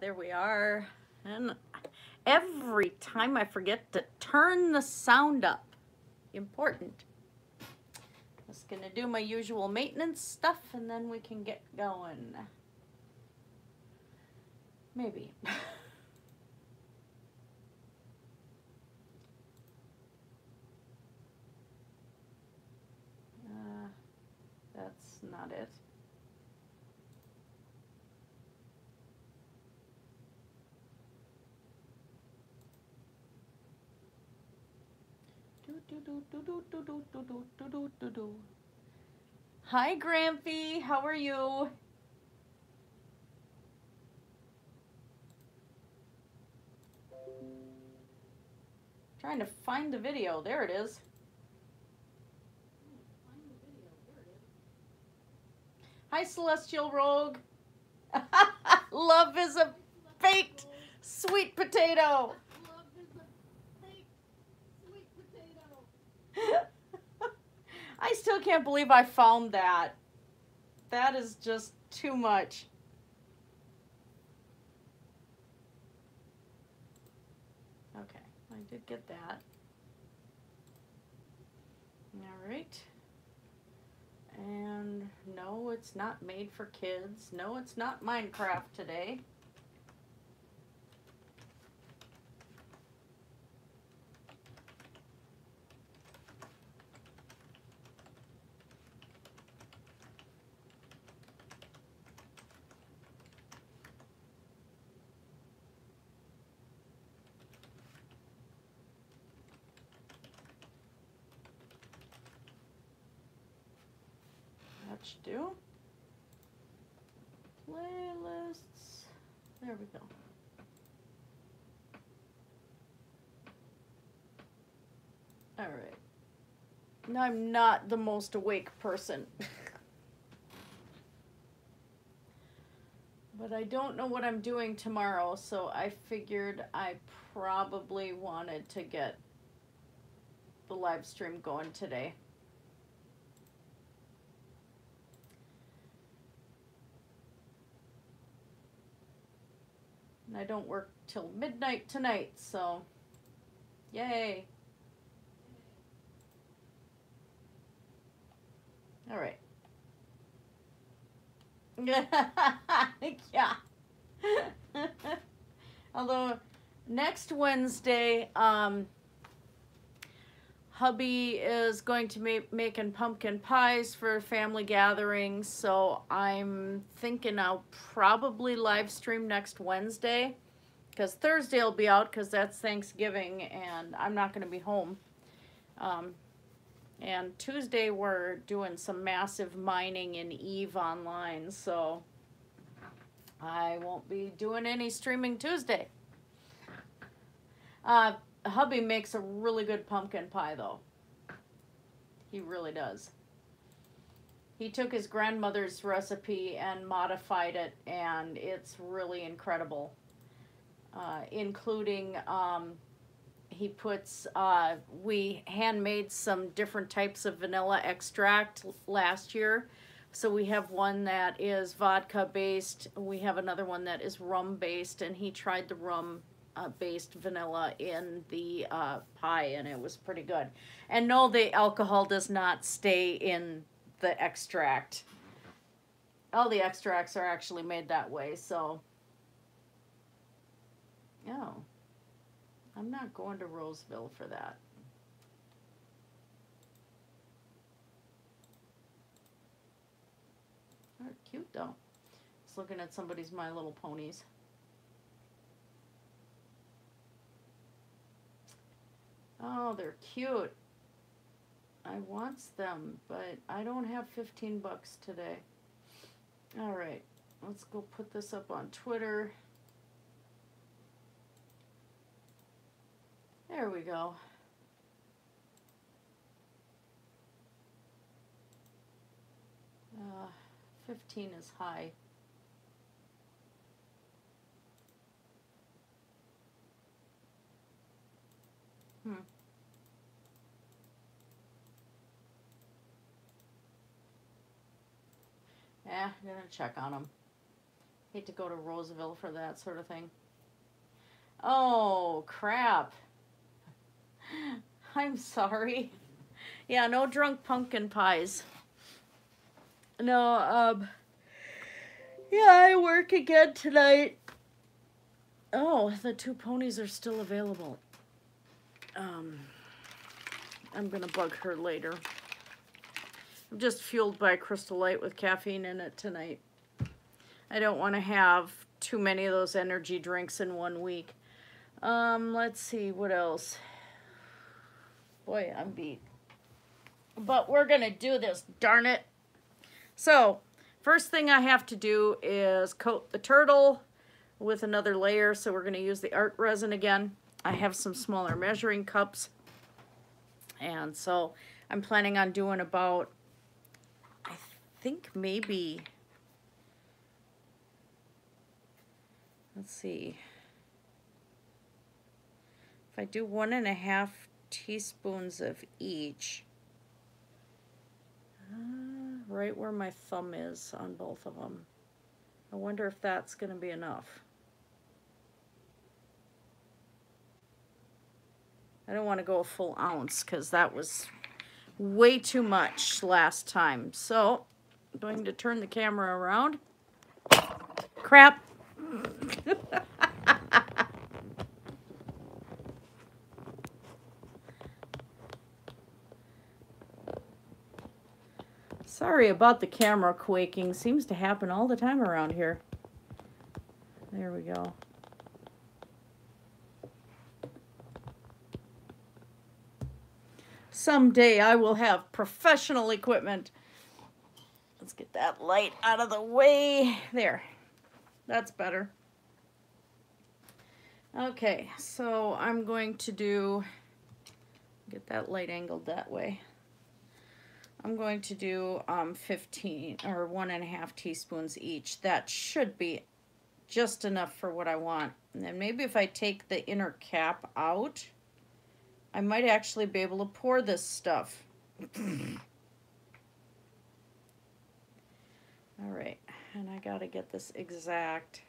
There we are. And every time I forget to turn the sound up. Important. Just gonna do my usual maintenance stuff and then we can get going. Maybe. uh, that's not it. Hi, Grampy. How are you? Trying to find the video. There it is. Hi, Celestial Rogue. Love is a baked sweet potato. I still can't believe I found that. That is just too much. Okay, I did get that. All right. And no, it's not made for kids. No, it's not Minecraft today. That should do. Playlists. There we go. All right. Now I'm not the most awake person. but I don't know what I'm doing tomorrow, so I figured I probably wanted to get the live stream going today. And I don't work till midnight tonight, so yay. All right. yeah. Although next Wednesday, um, hubby is going to make making pumpkin pies for family gatherings, so I'm thinking I'll probably live stream next Wednesday because Thursday will be out because that's Thanksgiving and I'm not going to be home. Um, and Tuesday we're doing some massive mining in EVE online, so I won't be doing any streaming Tuesday. Uh, hubby makes a really good pumpkin pie though. He really does. He took his grandmother's recipe and modified it and it's really incredible. Uh, including um, he puts uh, we handmade some different types of vanilla extract last year so we have one that is vodka based we have another one that is rum based and he tried the rum uh, based vanilla in the uh, pie and it was pretty good and no the alcohol does not stay in the extract all the extracts are actually made that way so oh I'm not going to Roseville for that. They're cute though. Just looking at somebody's My Little Ponies. Oh, they're cute. I wants them, but I don't have 15 bucks today. All right, let's go put this up on Twitter. There we go. Uh, 15 is high. Hmm. Yeah, I'm gonna check on them. Hate to go to Roseville for that sort of thing. Oh, crap. I'm sorry. Yeah, no drunk pumpkin pies. No, um, yeah, I work again tonight. Oh, the two ponies are still available. Um, I'm gonna bug her later. I'm just fueled by Crystal Light with caffeine in it tonight. I don't want to have too many of those energy drinks in one week. Um, let's see, what else? Boy, I'm beat. But we're going to do this, darn it. So, first thing I have to do is coat the turtle with another layer. So we're going to use the art resin again. I have some smaller measuring cups. And so I'm planning on doing about, think maybe, let's see. If I do one and a half teaspoons of each, uh, right where my thumb is on both of them. I wonder if that's going to be enough. I don't want to go a full ounce because that was way too much last time. So I'm going to turn the camera around. Crap. Sorry about the camera quaking. Seems to happen all the time around here. There we go. Someday I will have professional equipment. Let's get that light out of the way. There. That's better. Okay, so I'm going to do, get that light angled that way. I'm going to do um, 15 or one and a half teaspoons each. That should be just enough for what I want. And then maybe if I take the inner cap out, I might actually be able to pour this stuff. All right, and I got to get this exact.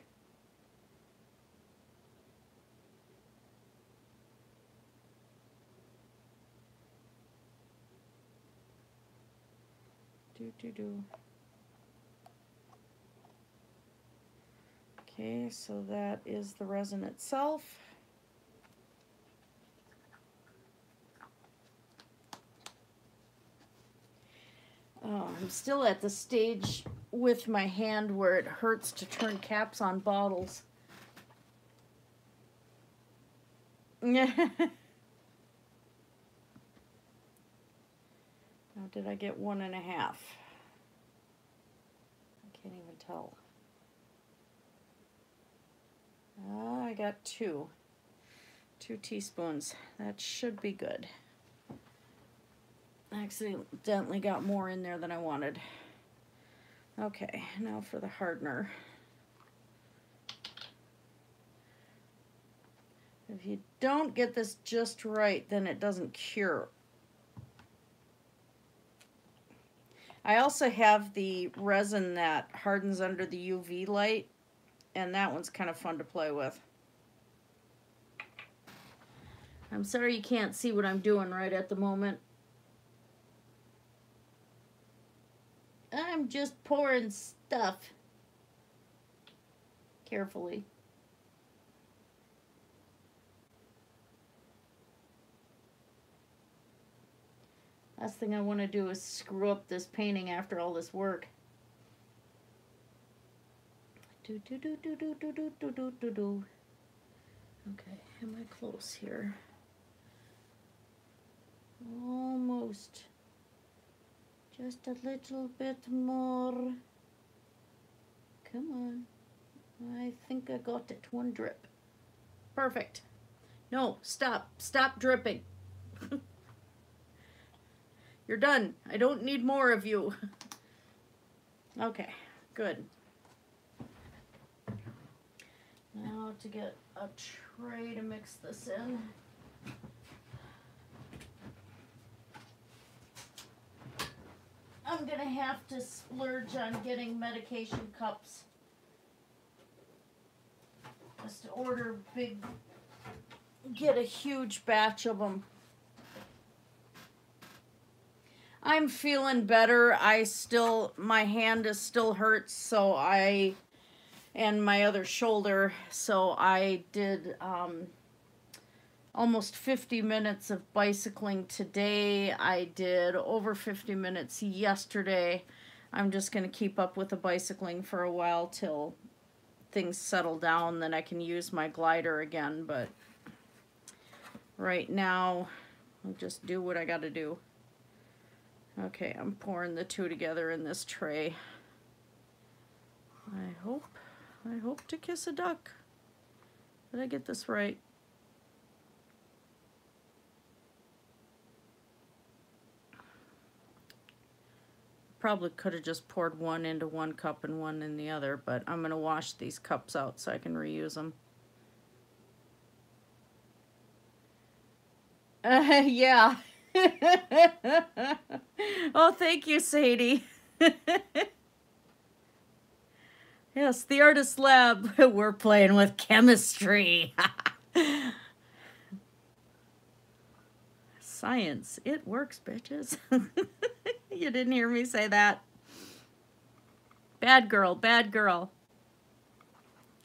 Do, do, do. Okay, so that is the resin itself. Oh, I'm still at the stage with my hand where it hurts to turn caps on bottles. now, did I get one and a half? I can't even tell. Uh, I got two. Two teaspoons. That should be good. Accidentally got more in there than I wanted. Okay, now for the hardener. If you don't get this just right, then it doesn't cure. I also have the resin that hardens under the UV light, and that one's kind of fun to play with. I'm sorry you can't see what I'm doing right at the moment. I'm just pouring stuff carefully. Last thing I want to do is screw up this painting after all this work. Do do do do do do do do do do do. Okay, am I close here? Almost. Just a little bit more. Come on. I think I got it. One drip. Perfect. No, stop. Stop dripping. You're done. I don't need more of you. okay, good. Now to get a tray to mix this in. I'm gonna have to splurge on getting medication cups. just order big, get a huge batch of them. I'm feeling better. I still, my hand is still hurts, so I, and my other shoulder, so I did um, almost 50 minutes of bicycling today. I did over 50 minutes yesterday. I'm just going to keep up with the bicycling for a while till things settle down, then I can use my glider again, but right now, I'll just do what I got to do. Okay, I'm pouring the two together in this tray. I hope, I hope to kiss a duck. Did I get this right? Probably could have just poured one into one cup and one in the other, but I'm going to wash these cups out so I can reuse them. Uh, yeah. oh, thank you, Sadie. yes, the Artist Lab. We're playing with chemistry. Science. It works, bitches. You didn't hear me say that. Bad girl, bad girl.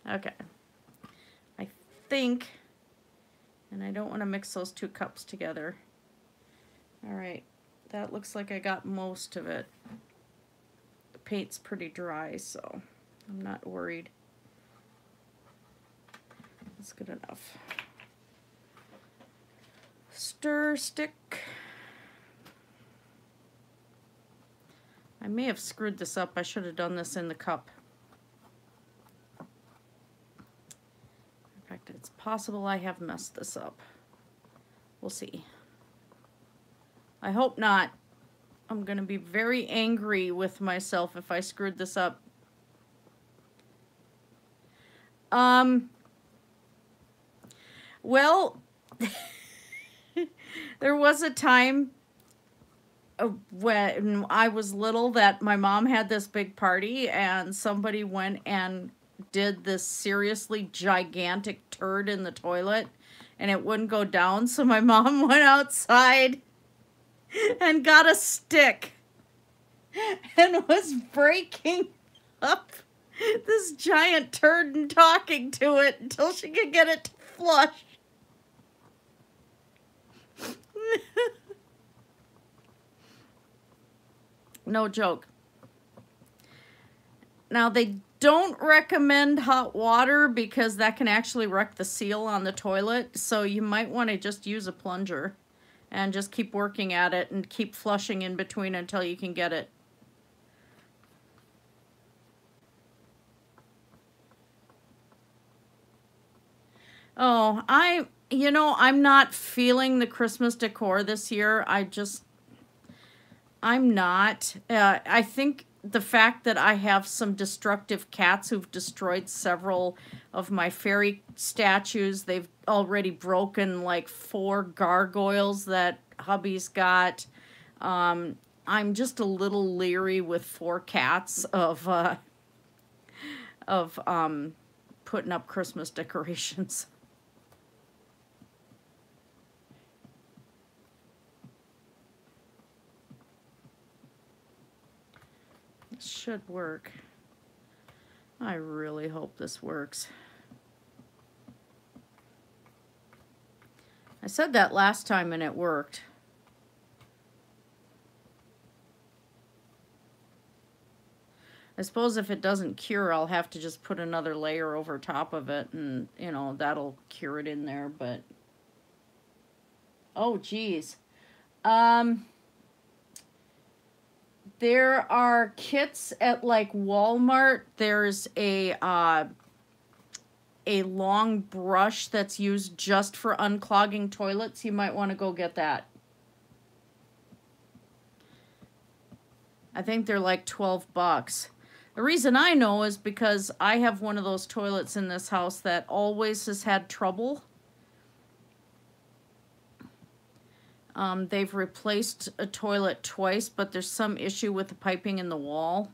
Okay. I think, and I don't want to mix those two cups together. All right, that looks like I got most of it. The paint's pretty dry, so I'm not worried. That's good enough. Stir stick. I may have screwed this up. I should have done this in the cup. In fact, it's possible I have messed this up. We'll see. I hope not. I'm going to be very angry with myself if I screwed this up. Um, well, there was a time Uh, when I was little that my mom had this big party and somebody went and did this seriously gigantic turd in the toilet and it wouldn't go down. So my mom went outside and got a stick and was breaking up this giant turd and talking to it until she could get it to flush. no joke. Now, they don't recommend hot water because that can actually wreck the seal on the toilet, so you might want to just use a plunger and just keep working at it and keep flushing in between until you can get it. Oh, I, you know, I'm not feeling the Christmas decor this year. I just, I'm not. Uh, I think the fact that I have some destructive cats who've destroyed several of my fairy statues. They've already broken like four gargoyles that hubby's got. Um, I'm just a little leery with four cats of uh, of um, putting up Christmas decorations. should work. I really hope this works. I said that last time and it worked. I suppose if it doesn't cure, I'll have to just put another layer over top of it and, you know, that'll cure it in there, but... Oh, geez. Um... There are kits at like Walmart. There's a uh, a long brush that's used just for unclogging toilets. You might want to go get that. I think they're like 12 bucks. The reason I know is because I have one of those toilets in this house that always has had trouble Um, they've replaced a toilet twice, but there's some issue with the piping in the wall.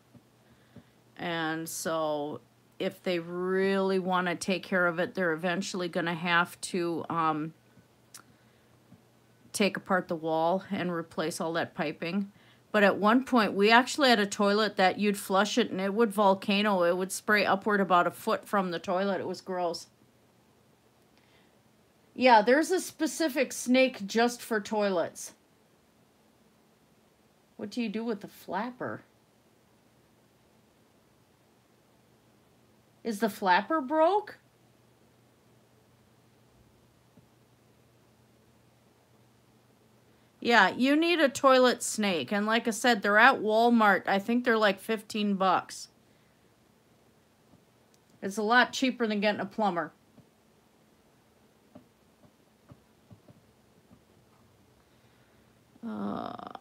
And so if they really want to take care of it, they're eventually going to have to um, take apart the wall and replace all that piping. But at one point, we actually had a toilet that you'd flush it and it would volcano. It would spray upward about a foot from the toilet. It was gross. Yeah, there's a specific snake just for toilets. What do you do with the flapper? Is the flapper broke? Yeah, you need a toilet snake. And like I said, they're at Walmart. I think they're like 15 bucks. It's a lot cheaper than getting a plumber. Uh...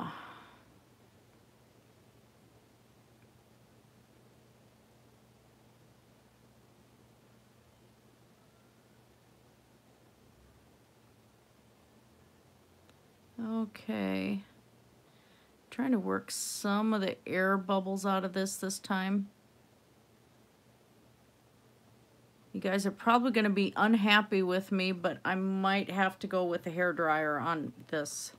Okay. Trying to work some of the air bubbles out of this this time. You guys are probably going to be unhappy with me, but I might have to go with the hair dryer on this.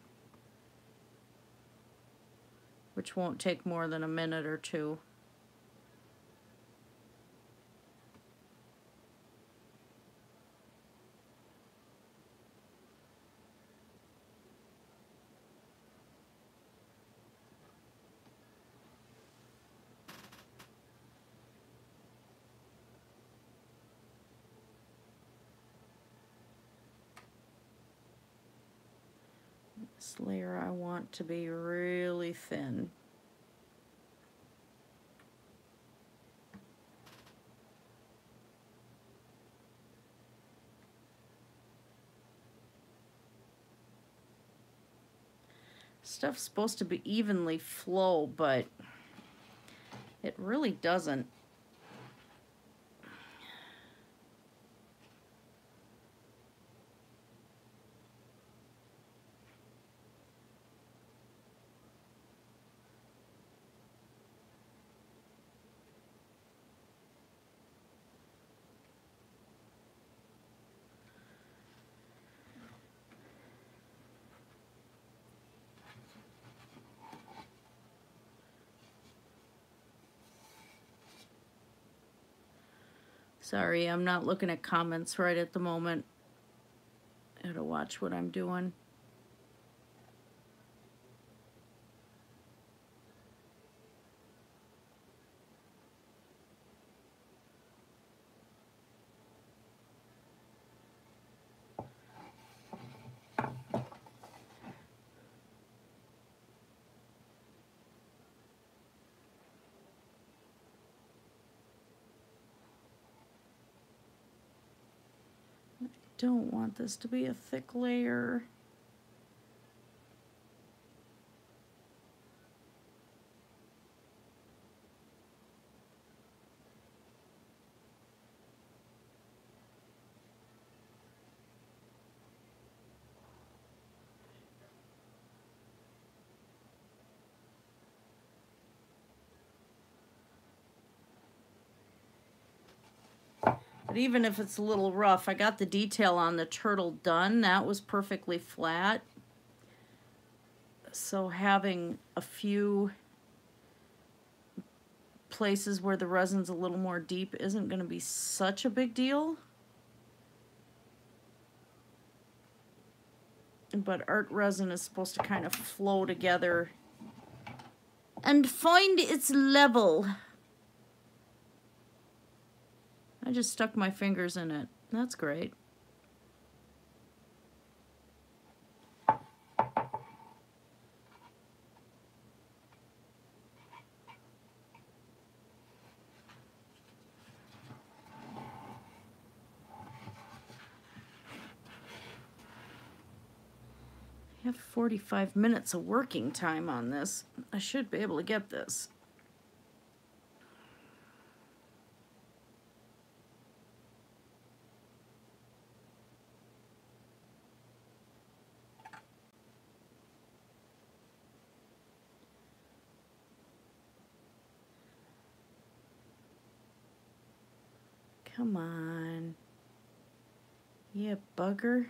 Which won't take more than a minute or two. This layer I want to be really thin. Stuff's supposed to be evenly flow, but it really doesn't. Sorry, I'm not looking at comments right at the moment. I gotta watch what I'm doing. Don't want this to be a thick layer. But even if it's a little rough, I got the detail on the turtle done. That was perfectly flat. So having a few places where the resin's a little more deep isn't going to be such a big deal. But art resin is supposed to kind of flow together and find its level. I just stuck my fingers in it. That's great. I have 45 minutes of working time on this. I should be able to get this. Come on. You bugger.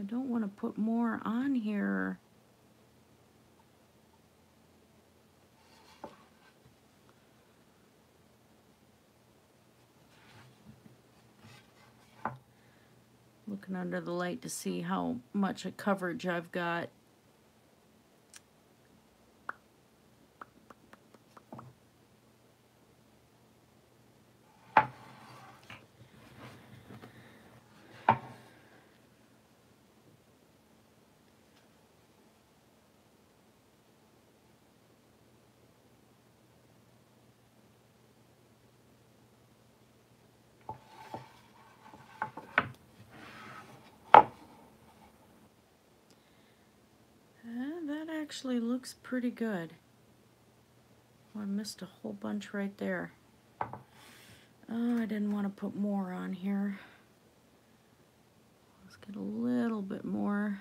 I don't want to put more on here. Looking under the light to see how much of coverage I've got. Actually looks pretty good. Oh, I missed a whole bunch right there. Oh, I didn't want to put more on here. Let's get a little bit more.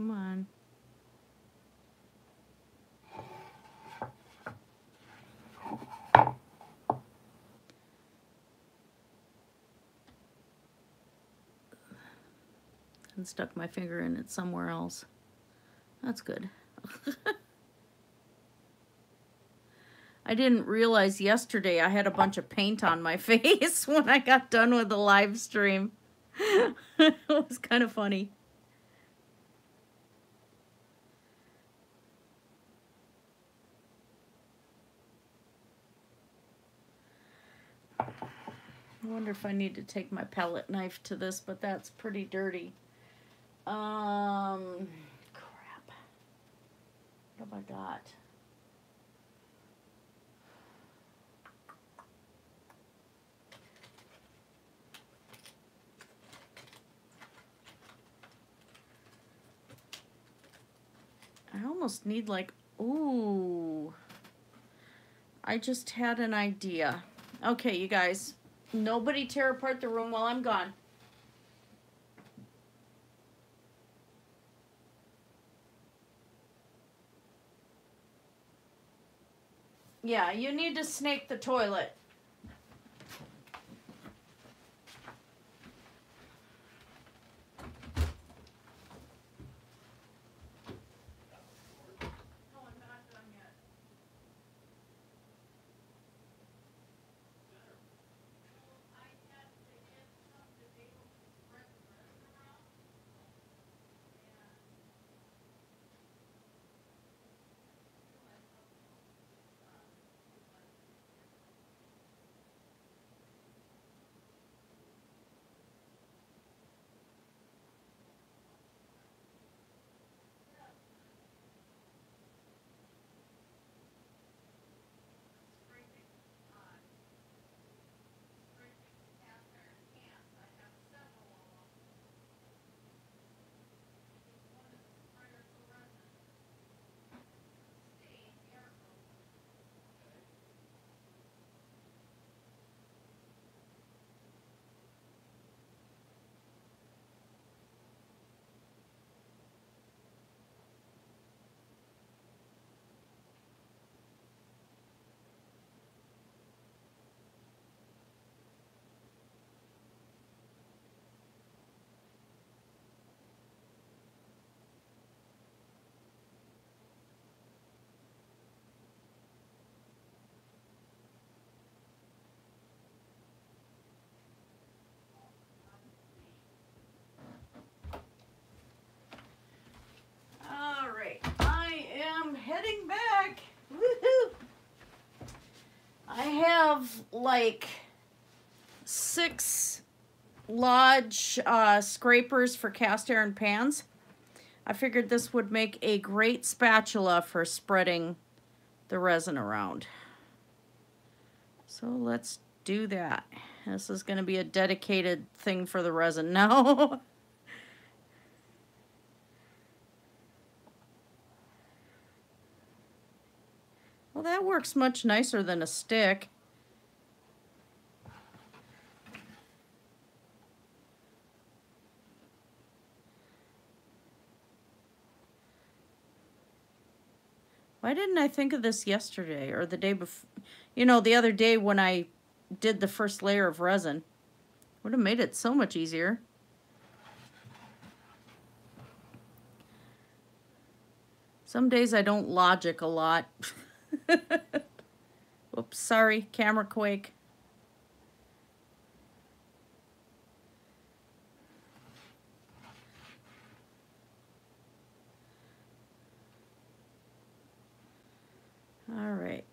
Come on. And stuck my finger in it somewhere else. That's good. I didn't realize yesterday I had a bunch of paint on my face when I got done with the live stream. it was kind of funny. I wonder if I need to take my palette knife to this, but that's pretty dirty. Um, crap. What have I got? I almost need like, ooh. I just had an idea. Okay, you guys, Nobody tear apart the room while I'm gone. Yeah, you need to snake the toilet. Like six Lodge uh, scrapers for cast iron pans. I figured this would make a great spatula for spreading the resin around. So let's do that. This is going to be a dedicated thing for the resin now. well, that works much nicer than a stick. Why didn't I think of this yesterday or the day before? You know, the other day when I did the first layer of resin. Would have made it so much easier. Some days I don't logic a lot. Oops, sorry, camera quake. All right.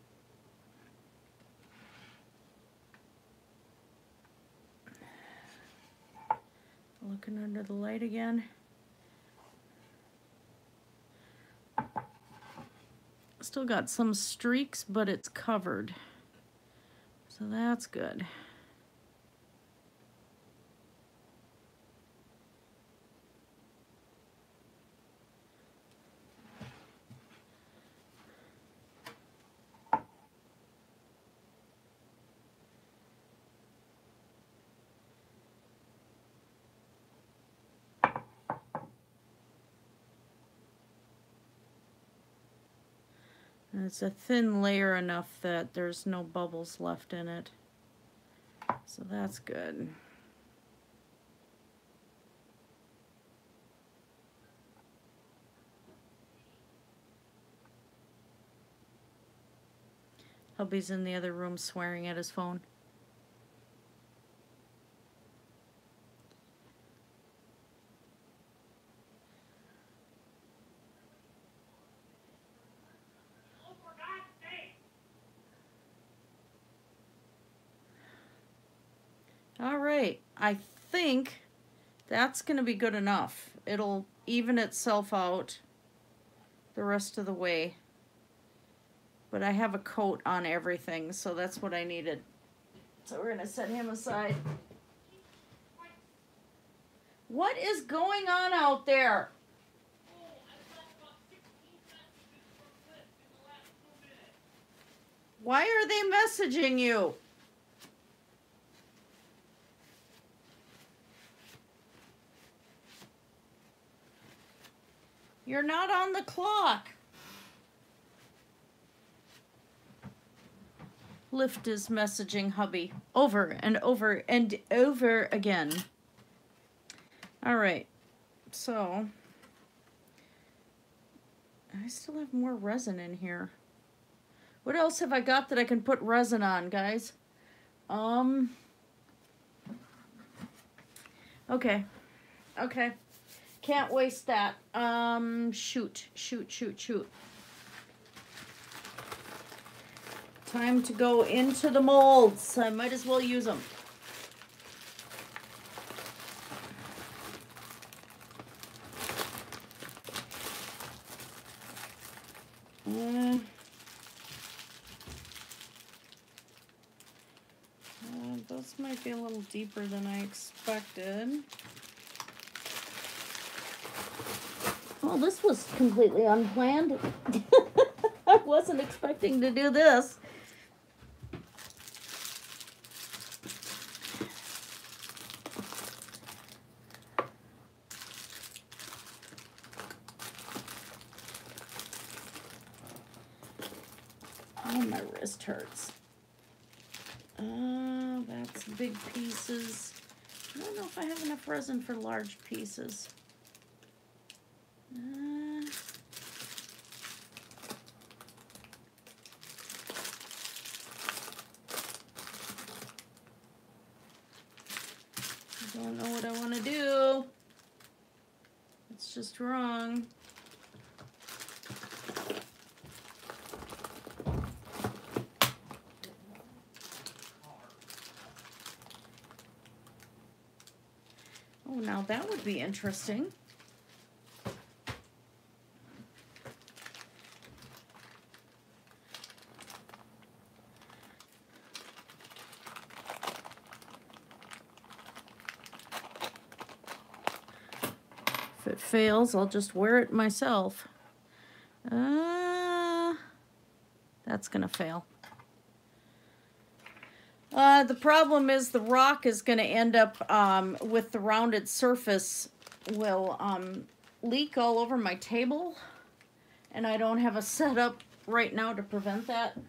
Looking under the light again. Still got some streaks, but it's covered. So that's good. It's a thin layer enough that there's no bubbles left in it. So that's good. Hubby's in the other room swearing at his phone. All right, I think that's going to be good enough. It'll even itself out the rest of the way. But I have a coat on everything, so that's what I needed. So we're going to set him aside. What is going on out there? Why are they messaging you? You're not on the clock. Lyft is messaging hubby over and over and over again. All right, so I still have more resin in here. What else have I got that I can put resin on, guys? Um, okay, okay. Can't waste that. Um, shoot, shoot, shoot, shoot. Time to go into the molds. I might as well use them. Uh, uh, those might be a little deeper than I expected. Well, this was completely unplanned. I wasn't expecting to do this. Oh, my wrist hurts. Uh, that's big pieces. I don't know if I have enough resin for large pieces. Uh, I don't know what I want to do. It's just wrong. Oh, now that would be interesting. If it fails, I'll just wear it myself. Uh, that's gonna fail. Uh, the problem is the rock is going to end up um, with the rounded surface will um, leak all over my table. And I don't have a setup right now to prevent that.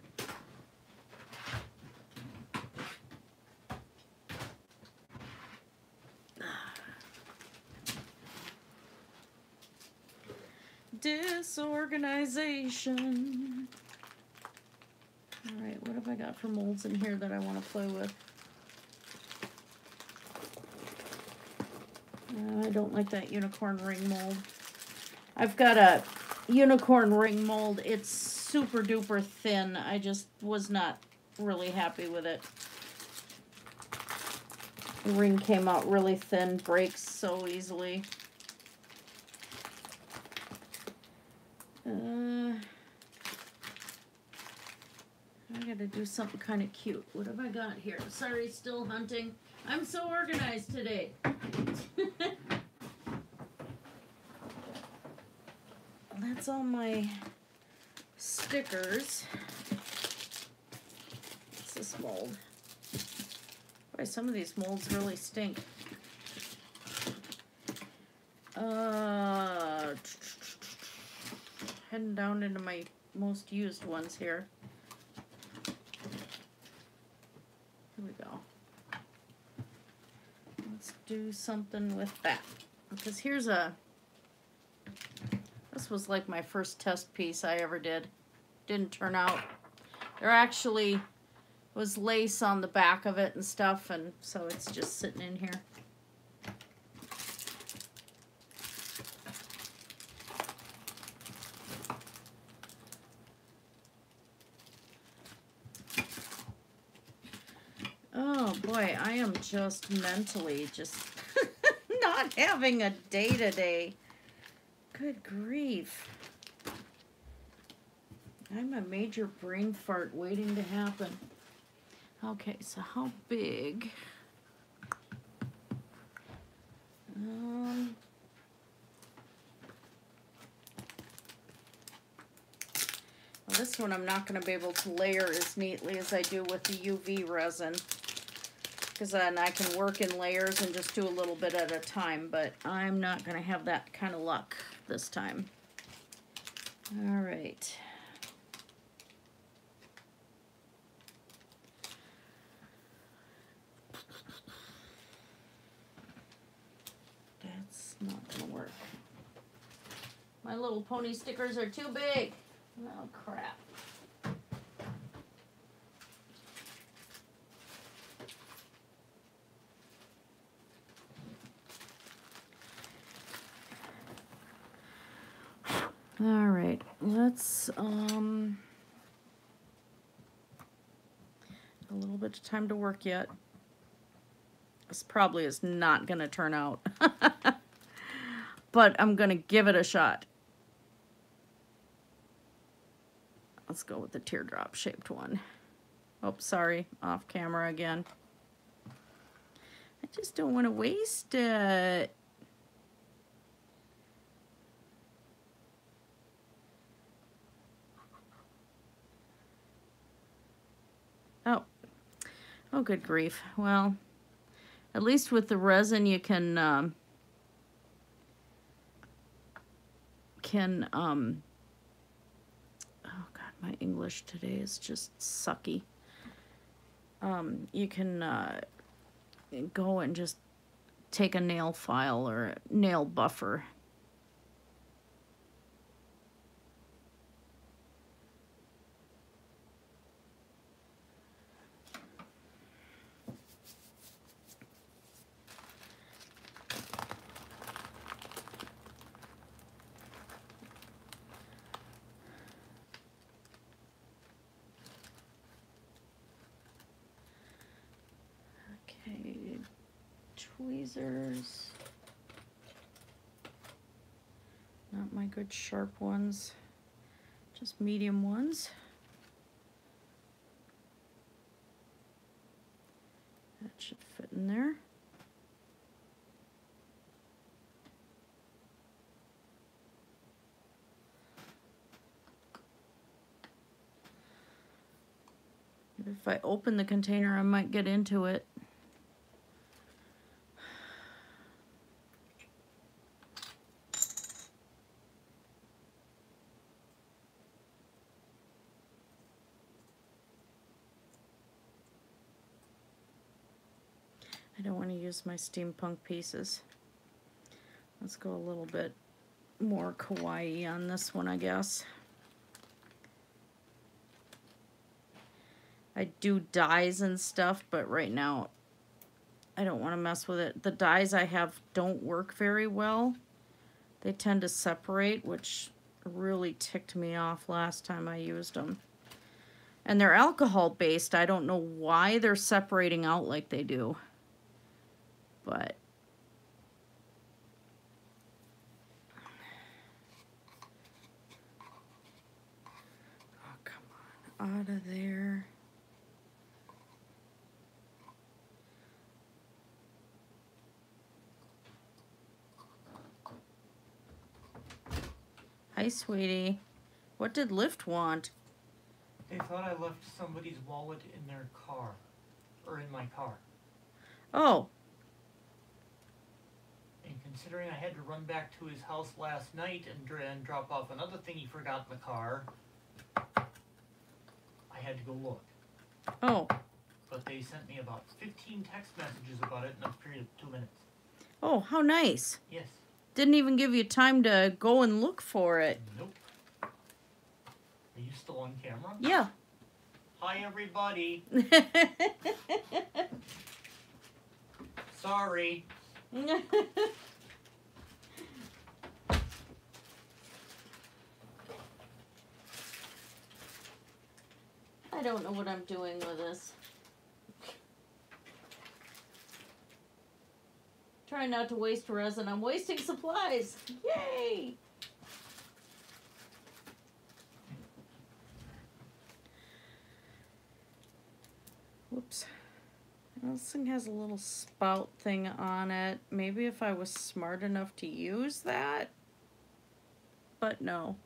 Disorganization. All right, what have I got for molds in here that I want to play with? Uh, I don't like that unicorn ring mold. I've got a unicorn ring mold. It's super duper thin. I just was not really happy with it. The ring came out really thin, breaks so easily. Uh, I gotta do something kind of cute. What have I got here? Sorry, still hunting. I'm so organized today. That's all my stickers. What's this mold? Boy, some of these molds really stink. Uh, heading down into my most used ones here. Here we go. Let's do something with that. Because here's a, this was like my first test piece I ever did. Didn't turn out. There actually was lace on the back of it and stuff, and so it's just sitting in here. Oh boy, I am just mentally just not having a day today. Good grief. I'm a major brain fart waiting to happen. Okay, so how big? Um, well, this one I'm not going to be able to layer as neatly as I do with the UV resin. Because then I can work in layers and just do a little bit at a time. But I'm not going to have that kind of luck this time. All right. That's not gonna work. My little pony stickers are too big. Oh crap. All right, let's um a little bit of time to work yet. This probably is not going to turn out. but I'm going to give it a shot. Let's go with the teardrop shaped one. Oh, sorry, off camera again. I just don't want to waste it. Oh, oh, good grief. Well, at least with the resin you can um, can um, oh god my English today is just sucky um, you can uh, go and just take a nail file or a nail buffer Okay, tweezers. Not my good sharp ones, just medium ones. That should fit in there. If I open the container, I might get into it. I don't want to use my steampunk pieces. Let's go a little bit more kawaii on this one, I guess. I do dies and stuff, but right now I don't want to mess with it. The dies I have don't work very well. They tend to separate, which really ticked me off last time I used them. And they're alcohol based. I don't know why they're separating out like they do. But Oh, come on. Out of there. Hi, sweetie. What did Lyft want? They thought I left somebody's wallet in their car. Or in my car. Oh. Considering I had to run back to his house last night and, and drop off another thing he forgot in the car, I had to go look. Oh. But they sent me about 15 text messages about it in a period of two minutes. Oh, how nice. Yes. Didn't even give you time to go and look for it. Nope. Are you still on camera? Yeah. Hi, everybody. Sorry. I don't know what I'm doing with this. Trying not to waste resin. I'm wasting supplies. Yay! Whoops. This thing has a little spout thing on it. Maybe if I was smart enough to use that. But no.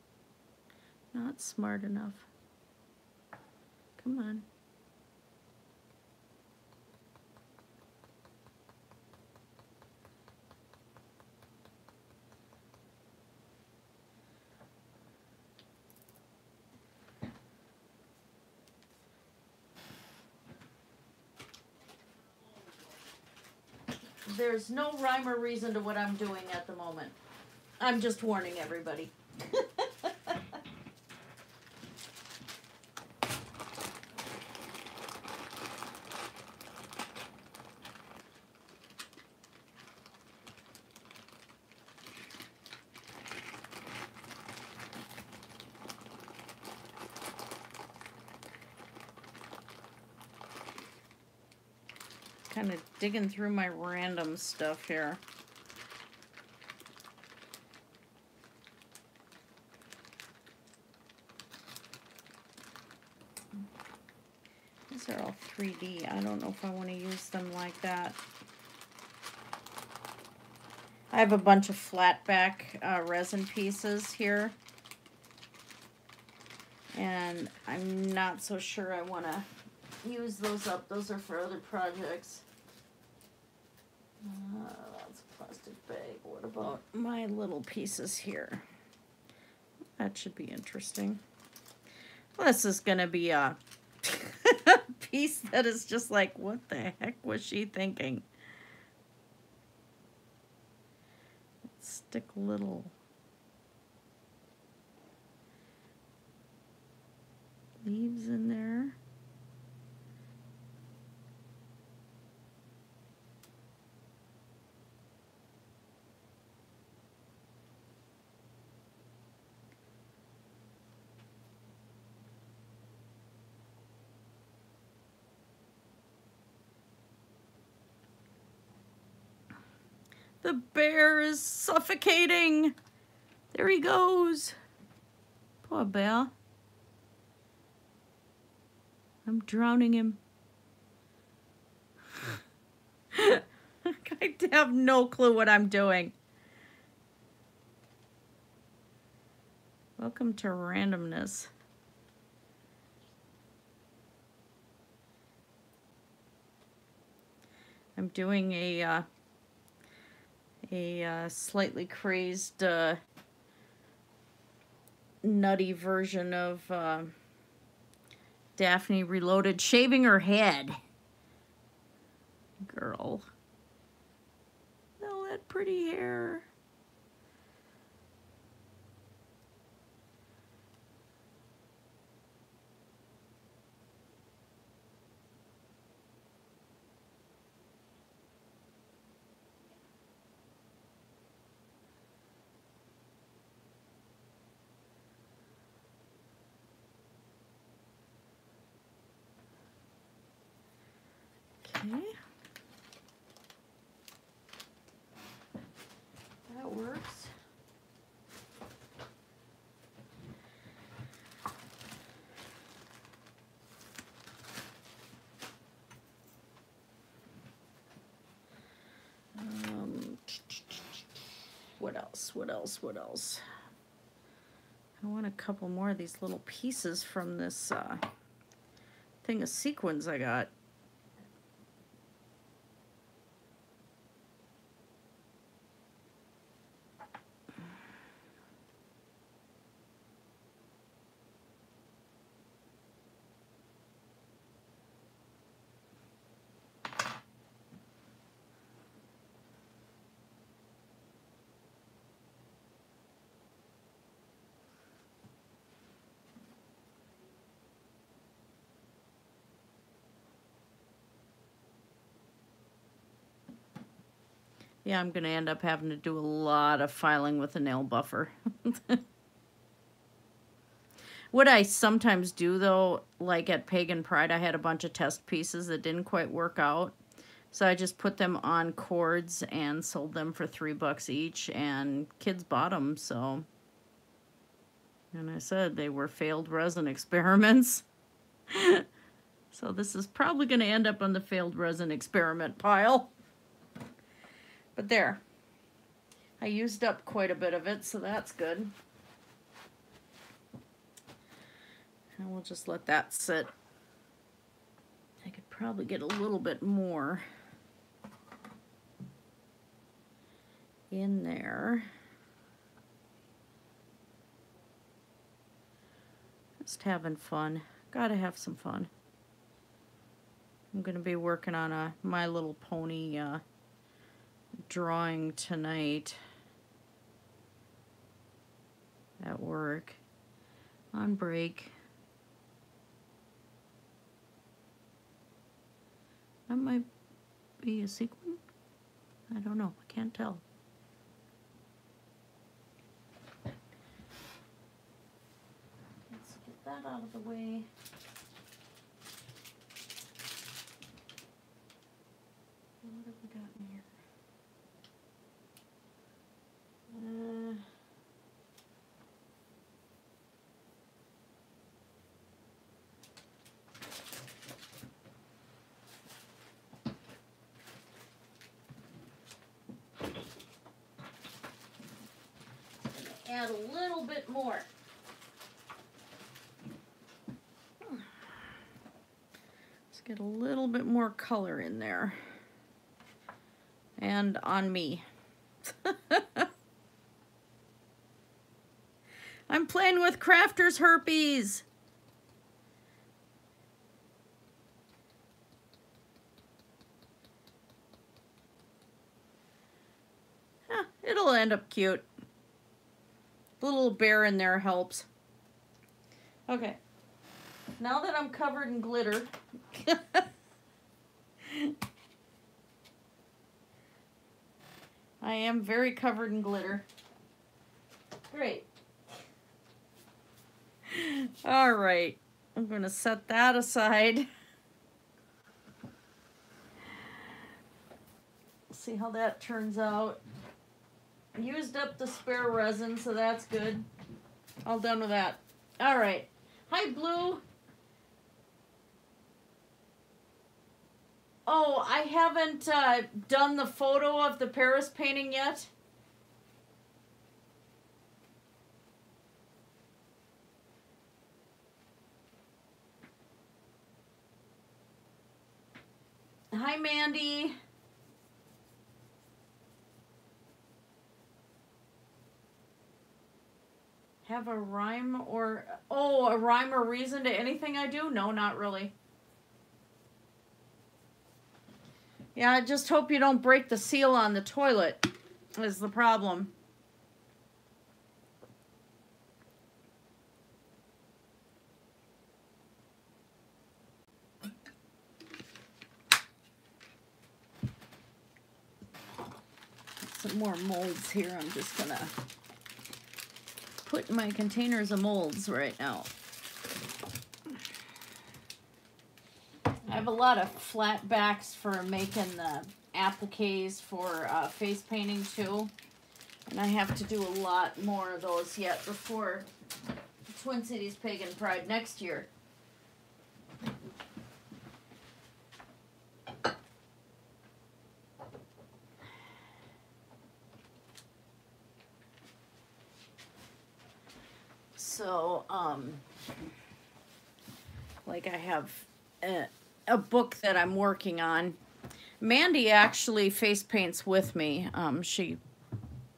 Not smart enough. Come on. There's no rhyme or reason to what I'm doing at the moment. I'm just warning everybody. kind of digging through my random stuff here. These are all 3D. I don't know if I want to use them like that. I have a bunch of flat back uh, resin pieces here. And I'm not so sure I want to use those up. Those are for other projects. Uh, that's a plastic bag. What about my little pieces here? That should be interesting. This is going to be a piece that is just like, what the heck was she thinking? Let's stick little leaves in there. The bear is suffocating. There he goes. Poor bear. I'm drowning him. I have no clue what I'm doing. Welcome to randomness. I'm doing a uh, a uh, slightly crazed, uh, nutty version of uh, Daphne Reloaded, shaving her head. Girl. All that pretty hair. Okay. That works. Um, what else? What else? What else? I want a couple more of these little pieces from this uh, thing of sequins I got. Yeah, I'm going to end up having to do a lot of filing with a nail buffer. what I sometimes do, though, like at Pagan Pride, I had a bunch of test pieces that didn't quite work out. So I just put them on cords and sold them for three bucks each, and kids bought them, so... And I said they were failed resin experiments. so this is probably going to end up on the failed resin experiment pile. But there. I used up quite a bit of it, so that's good. And we'll just let that sit. I could probably get a little bit more in there. Just having fun. Gotta have some fun. I'm to be working on a My Little Pony uh, drawing tonight at work on break. That might be a sequin. I don't know. I can't tell. Let's get that out of the way. What have we got in here? Uh, add a little bit more. Let's get a little bit more color in there. And on me. I'm playing with crafter's herpes. Huh, it'll end up cute. The little bear in there helps. Okay. Now that I'm covered in glitter, I am very covered in glitter. Great. All right. I'm going to set that aside. See how that turns out. used up the spare resin, so that's good. All done with that. All right. Hi, Blue. Oh, I haven't uh, done the photo of the Paris painting yet. Hi, Mandy. Have a rhyme or oh, a rhyme or reason to anything I do? No, not really. Yeah, I just hope you don't break the seal on the toilet. Is the problem. Some more molds here. I'm just gonna put my containers of molds right now. I have a lot of flat backs for making the appliques for uh, face painting too. And I have to do a lot more of those yet before Twin Cities Pagan Pride next year. So, um, like I have a, a book that I'm working on. Mandy actually face paints with me. Um, she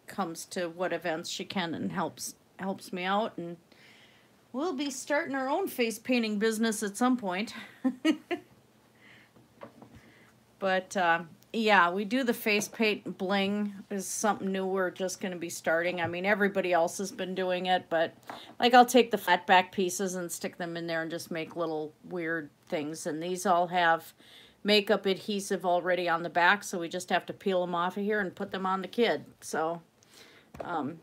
comes to what events she can and helps helps me out and we'll be starting our own face painting business at some point. but uh, yeah, we do the face paint bling is something new we're just going to be starting. I mean, everybody else has been doing it, but like I'll take the flat back pieces and stick them in there and just make little weird things. And these all have makeup adhesive already on the back, so we just have to peel them off of here and put them on the kid. So um,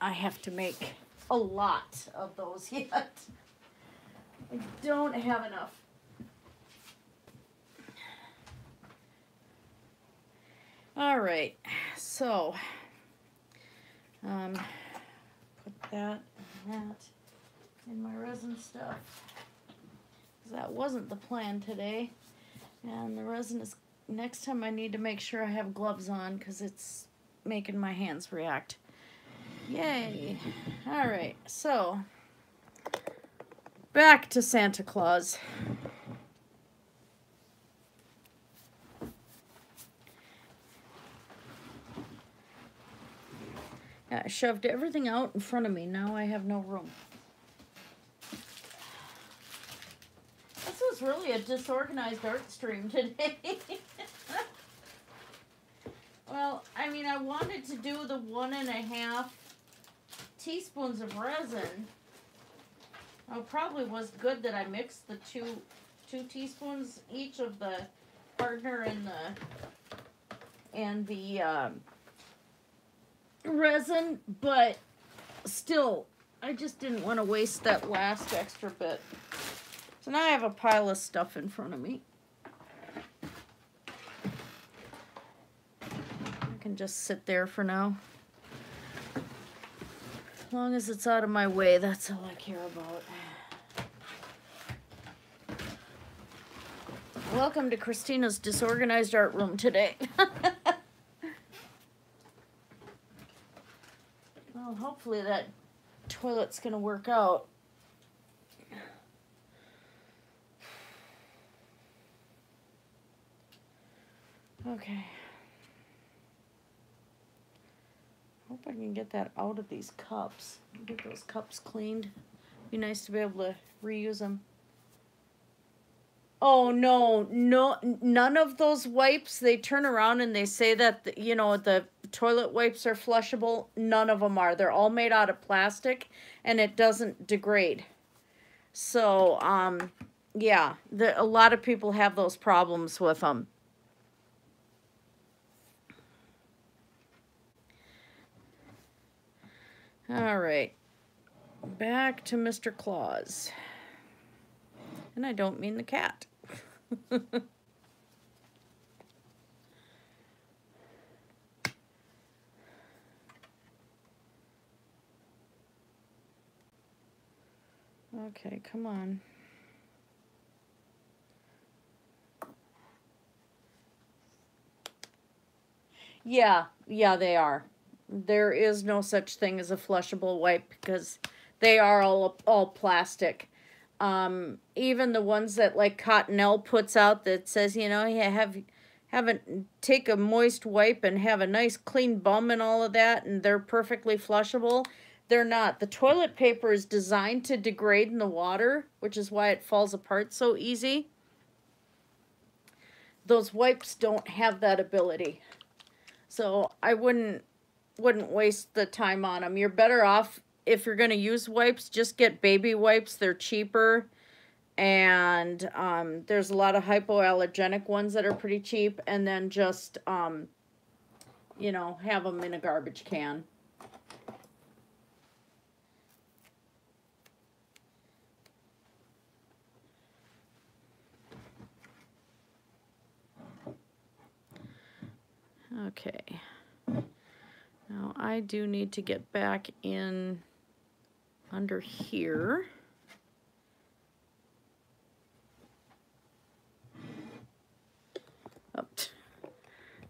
I have to make a lot of those yet. I don't have enough. All right, so um, put that and that in my resin stuff. That wasn't the plan today. And the resin is, next time I need to make sure I have gloves on because it's making my hands react. Yay. All right, so back to Santa Claus. I shoved everything out in front of me. Now I have no room. This was really a disorganized art stream today. well, I mean, I wanted to do the one and a half teaspoons of resin. Oh, probably was good that I mixed the two two teaspoons each of the partner and the and the um, resin, but still, I just didn't want to waste that last extra bit. So now I have a pile of stuff in front of me. I can just sit there for now. As long as it's out of my way, that's all I care about. Welcome to Christina's disorganized art room today. well, hopefully that toilet's gonna work out. Okay. Hope I can get that out of these cups. Get those cups cleaned. Be nice to be able to reuse them. Oh no, no, none of those wipes. They turn around and they say that the, you know the toilet wipes are flushable. None of them are. They're all made out of plastic, and it doesn't degrade. So, um, yeah, the, a lot of people have those problems with them. All right. Back to Mr. Claus. And I don't mean the cat. Okay, come on. Yeah, yeah, they are. There is no such thing as a flushable wipe because they are all all plastic. Um, even the ones that like Cottonelle puts out that says, you know, have have a take a moist wipe and have a nice clean bum and all of that, and they're perfectly flushable. They're not. The toilet paper is designed to degrade in the water, which is why it falls apart so easy. Those wipes don't have that ability. So I wouldn't wouldn't waste the time on them. You're better off if you're going to use wipes, just get baby wipes. They're cheaper. And um, there's a lot of hypoallergenic ones that are pretty cheap. And then just, um, you know, have them in a garbage can. Okay. Now I do need to get back in under here. Up.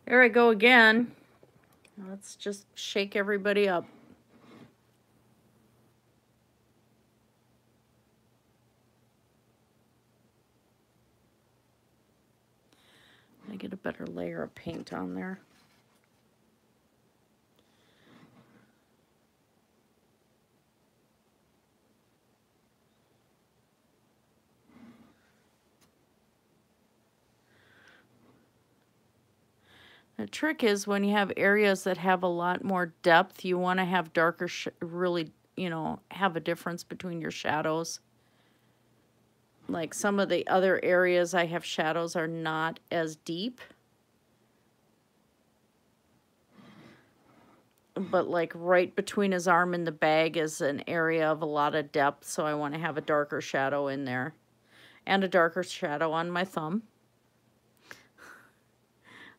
There I go again. Let's just shake everybody up. I get a better layer of paint on there. The trick is when you have areas that have a lot more depth, you want to have darker, really, you know, have a difference between your shadows. Like some of the other areas I have shadows are not as deep. But like right between his arm and the bag is an area of a lot of depth, so I want to have a darker shadow in there. And a darker shadow on my thumb.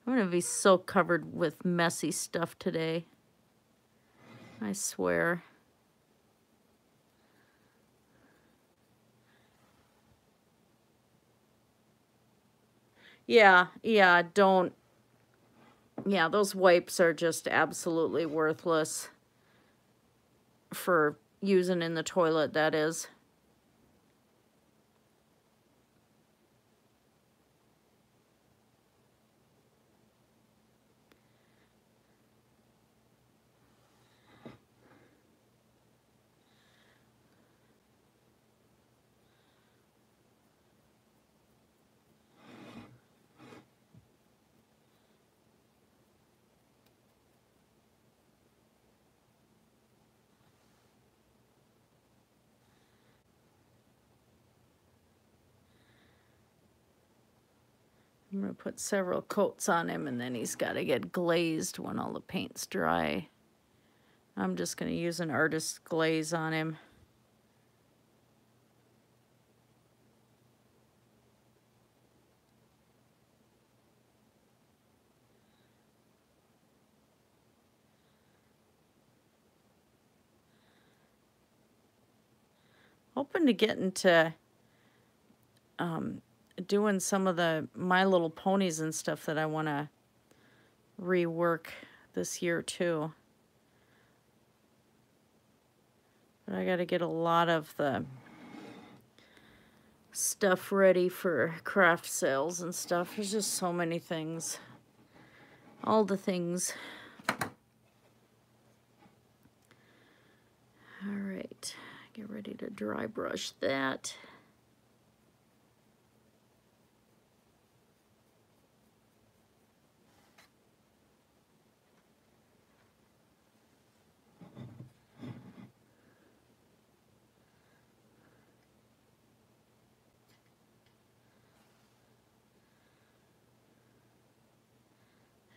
I'm going to be so covered with messy stuff today. I swear. Yeah, yeah, don't. Yeah, those wipes are just absolutely worthless for using in the toilet, that is. Put several coats on him and then he's got to get glazed when all the paint's dry. I'm just going to use an artist glaze on him. Hoping to get into um, doing some of the My Little Ponies and stuff that I want to rework this year too. But I got to get a lot of the stuff ready for craft sales and stuff. There's just so many things. All the things. All right, get ready to dry brush that.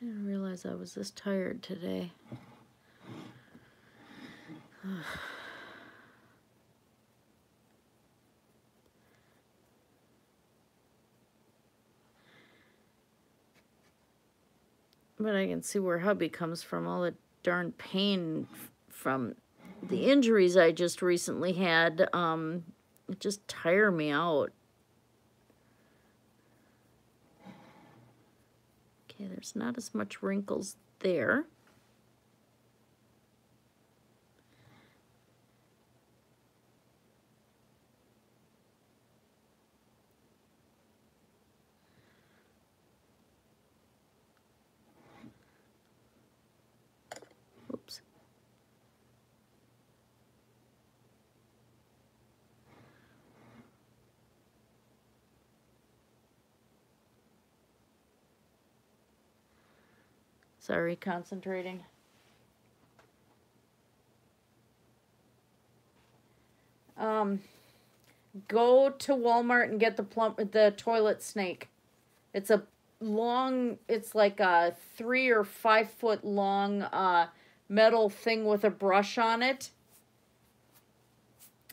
Didn't realize I was this tired today. but I can see where hubby comes from. All the darn pain from the injuries I just recently had. Um, just tire me out. Okay, there's not as much wrinkles there. Oops. Sorry, concentrating. Um, go to Walmart and get the plump the toilet snake. It's a long. It's like a three or five foot long uh, metal thing with a brush on it.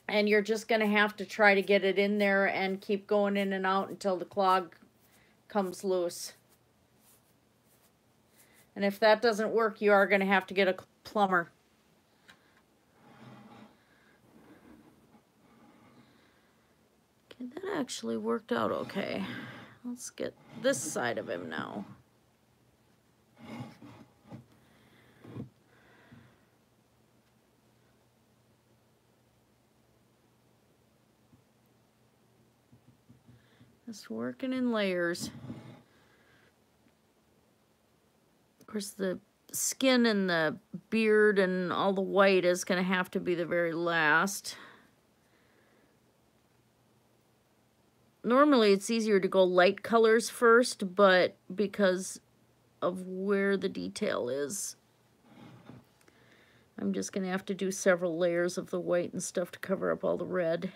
And you're just gonna have to try to get it in there and keep going in and out until the clog comes loose. And if that doesn't work, you are going to have to get a plumber. Okay, that actually worked out okay. Let's get this side of him now. Just working in layers. Of course, the skin and the beard and all the white is going to have to be the very last. Normally, it's easier to go light colors first, but because of where the detail is, I'm just going to have to do several layers of the white and stuff to cover up all the red.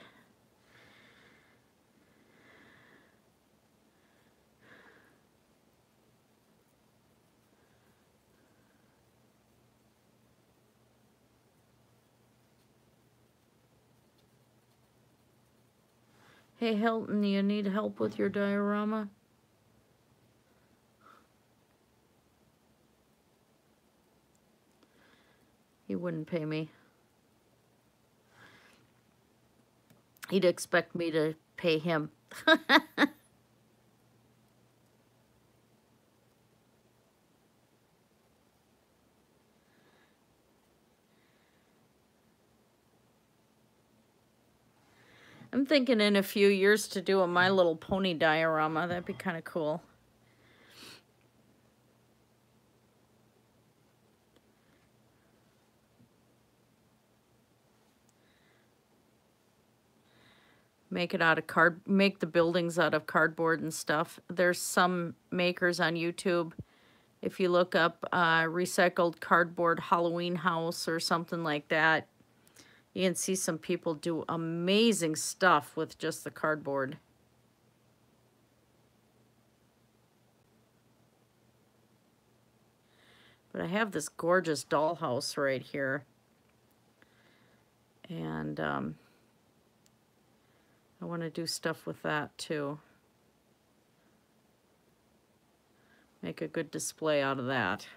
Hey, Helton, do you need help with your diorama? He wouldn't pay me. He'd expect me to pay him. I'm thinking in a few years to do a My Little Pony diorama. That'd be kind of cool. Make it out of card, make the buildings out of cardboard and stuff. There's some makers on YouTube. If you look up uh, recycled cardboard Halloween house or something like that, you can see some people do amazing stuff with just the cardboard. But I have this gorgeous dollhouse right here. And um, I want to do stuff with that too. Make a good display out of that.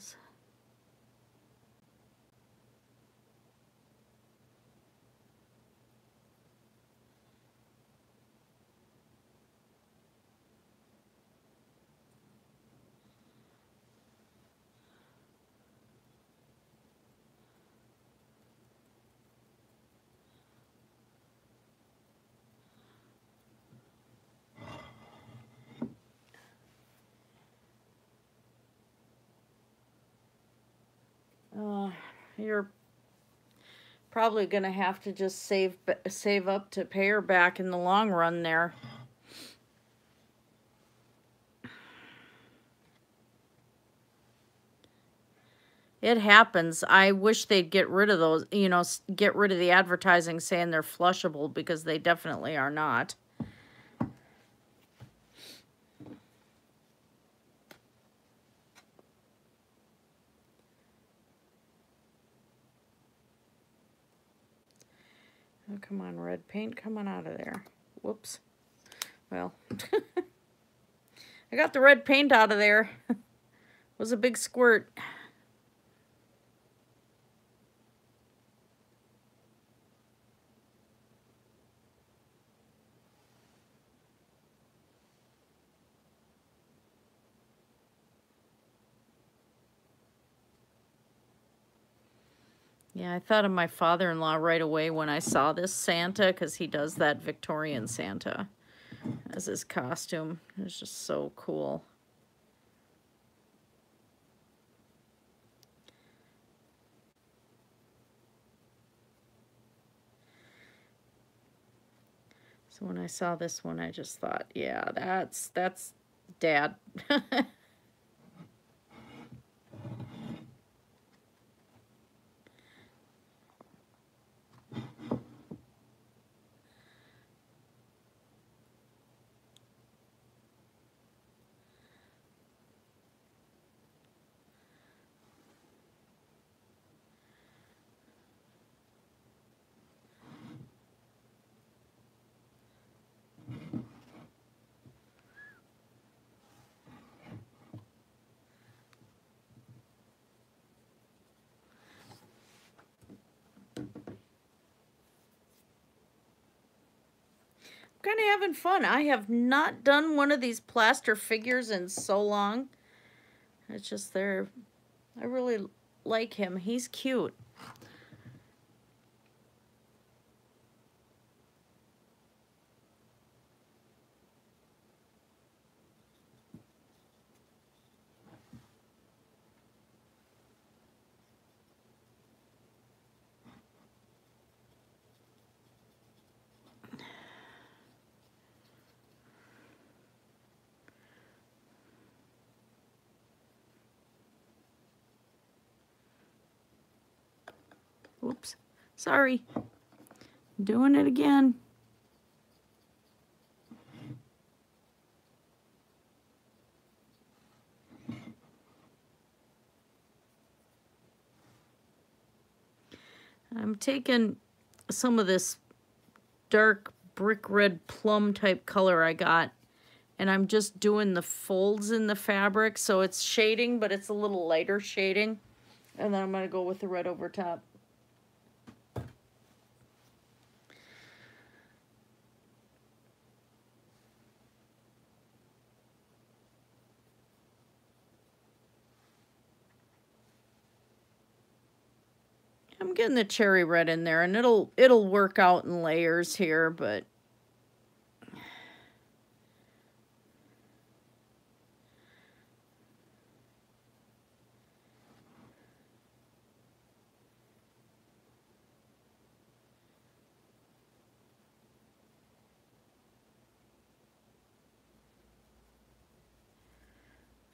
is. Uh, you're probably going to have to just save save up to pay her back in the long run there. It happens. I wish they'd get rid of those, you know, get rid of the advertising saying they're flushable because they definitely are not. Oh, come on, red paint coming out of there. Whoops. Well, I got the red paint out of there. was a big squirt. Yeah, I thought of my father-in-law right away when I saw this Santa because he does that Victorian Santa as his costume. It's just so cool. So when I saw this one, I just thought, yeah, that's that's dad. kind of having fun. I have not done one of these plaster figures in so long. It's just they're, I really like him. He's cute. Oops. Sorry. Doing it again. I'm taking some of this dark brick red plum type color I got and I'm just doing the folds in the fabric so it's shading but it's a little lighter shading and then I'm going to go with the red over top. I'm getting the cherry red in there and it'll it'll work out in layers here, but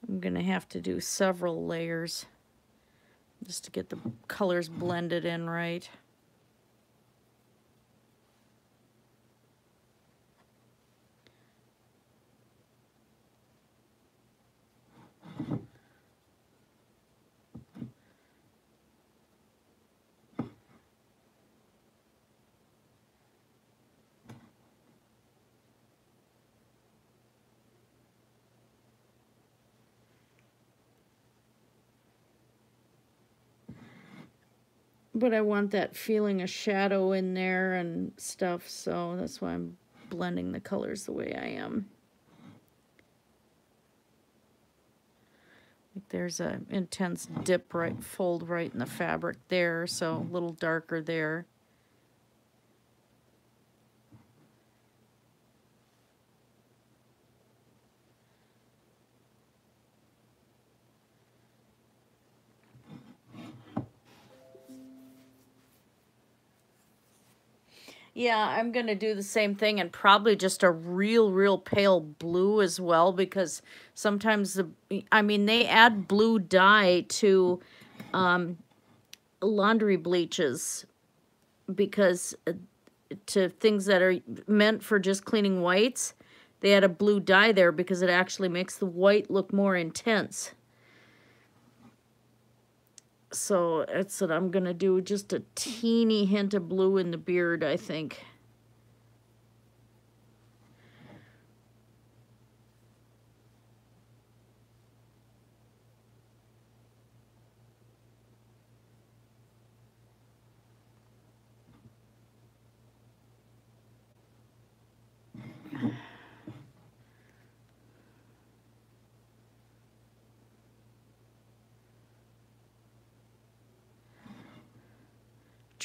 I'm going to have to do several layers just to get the colors blended in right. But I want that feeling of shadow in there and stuff, so that's why I'm blending the colors the way I am. Like there's a intense dip right, fold right in the fabric there, so a little darker there. Yeah, I'm going to do the same thing and probably just a real, real pale blue as well because sometimes the, I mean, they add blue dye to um, laundry bleaches because uh, to things that are meant for just cleaning whites, they add a blue dye there because it actually makes the white look more intense. So that's what I'm gonna do. Just a teeny hint of blue in the beard, I think.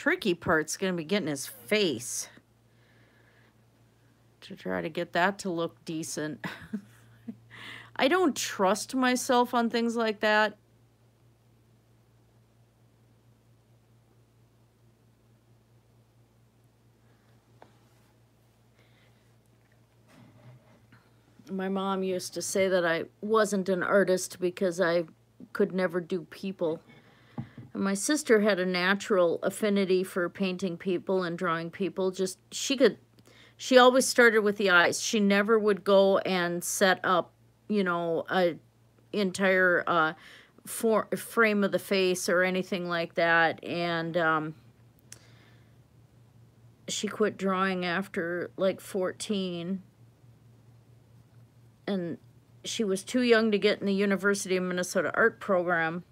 Tricky part's going to be getting his face to try to get that to look decent. I don't trust myself on things like that. My mom used to say that I wasn't an artist because I could never do people. My sister had a natural affinity for painting people and drawing people. Just, she could, she always started with the eyes. She never would go and set up, you know, a entire uh, for, frame of the face or anything like that. And um, she quit drawing after like 14. And she was too young to get in the University of Minnesota art program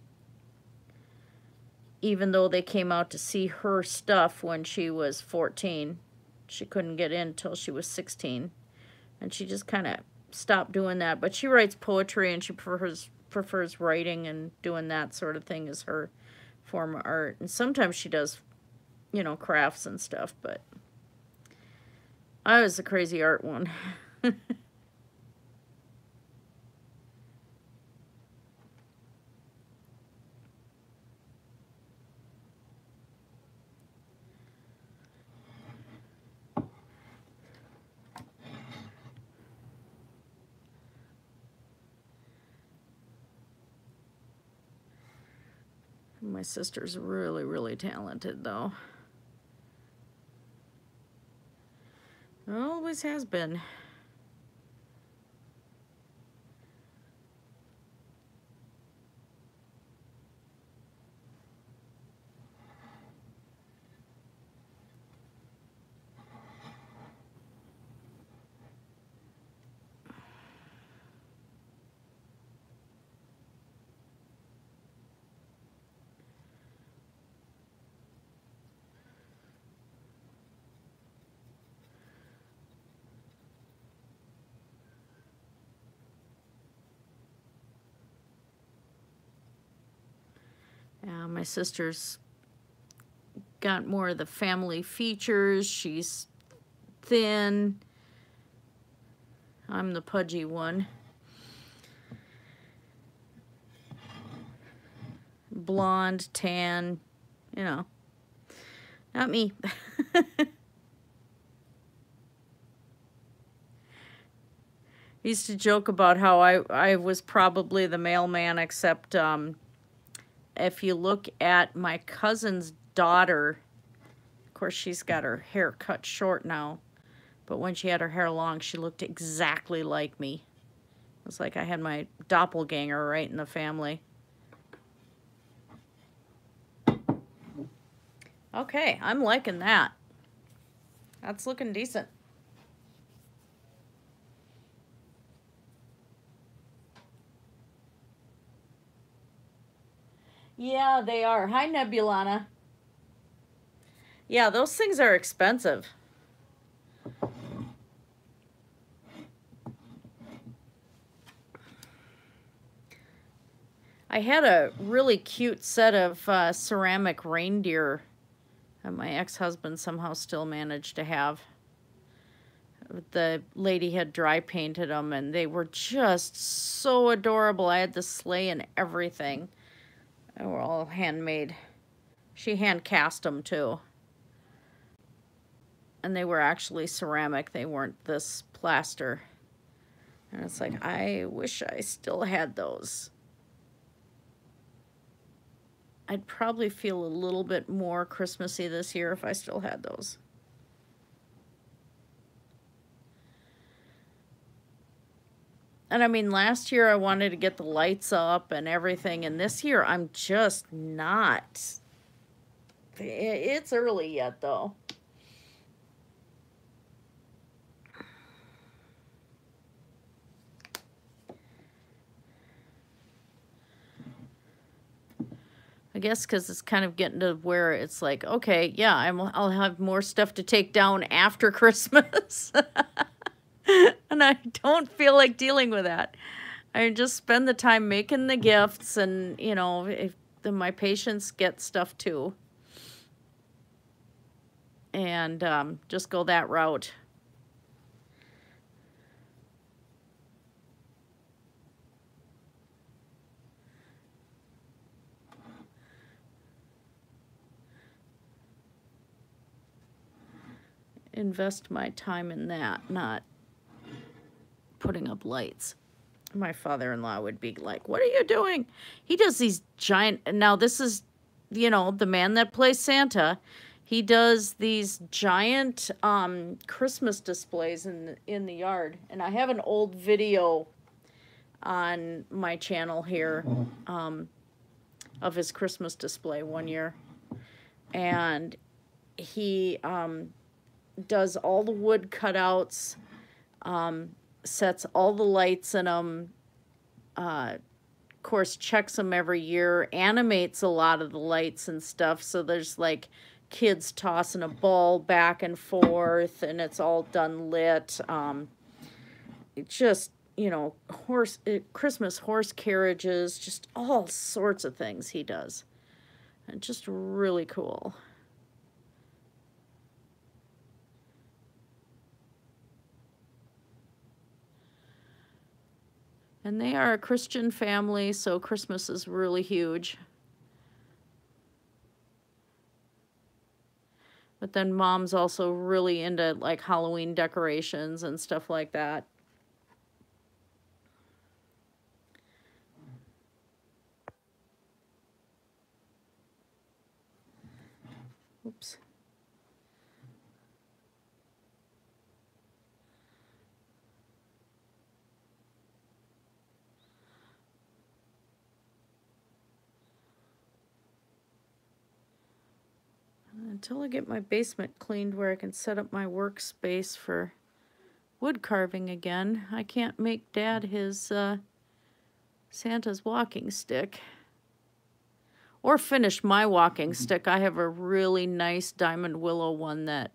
even though they came out to see her stuff when she was 14. She couldn't get in until she was 16. And she just kind of stopped doing that. But she writes poetry and she prefers prefers writing and doing that sort of thing as her form of art. And sometimes she does, you know, crafts and stuff, but I was a crazy art one. My sister's really, really talented, though. Always has been. Uh, my sister's got more of the family features. She's thin. I'm the pudgy one. Blonde, tan, you know. Not me. used to joke about how I, I was probably the mailman except um, if you look at my cousin's daughter, of course, she's got her hair cut short now, but when she had her hair long, she looked exactly like me. It was like I had my doppelganger right in the family. Okay, I'm liking that. That's looking decent. Yeah, they are. Hi, Nebulana. Yeah, those things are expensive. I had a really cute set of uh, ceramic reindeer that my ex-husband somehow still managed to have. The lady had dry painted them and they were just so adorable. I had the sleigh and everything. They were all handmade. She hand cast them too. And they were actually ceramic. They weren't this plaster. And it's like, I wish I still had those. I'd probably feel a little bit more Christmassy this year if I still had those. And I mean, last year I wanted to get the lights up and everything, and this year I'm just not. It's early yet, though. I guess because it's kind of getting to where it's like, okay, yeah, I'm, I'll have more stuff to take down after Christmas. and I don't feel like dealing with that. I just spend the time making the gifts, and you know, if then my patients get stuff too, and um, just go that route. invest my time in that, not putting up lights. My father-in-law would be like, "What are you doing?" He does these giant Now this is, you know, the man that plays Santa. He does these giant um Christmas displays in in the yard. And I have an old video on my channel here um of his Christmas display one year. And he um does all the wood cutouts, um, sets all the lights in them, uh, of course, checks them every year, animates a lot of the lights and stuff. So there's like kids tossing a ball back and forth, and it's all done lit. Um, just, you know, horse it, uh, Christmas horse carriages, just all sorts of things he does. And just really cool. And they are a Christian family, so Christmas is really huge. But then mom's also really into like Halloween decorations and stuff like that. Oops. Until I get my basement cleaned where I can set up my workspace for wood carving again, I can't make Dad his uh, Santa's walking stick. Or finish my walking mm-hmm. stick. I have a really nice diamond willow one that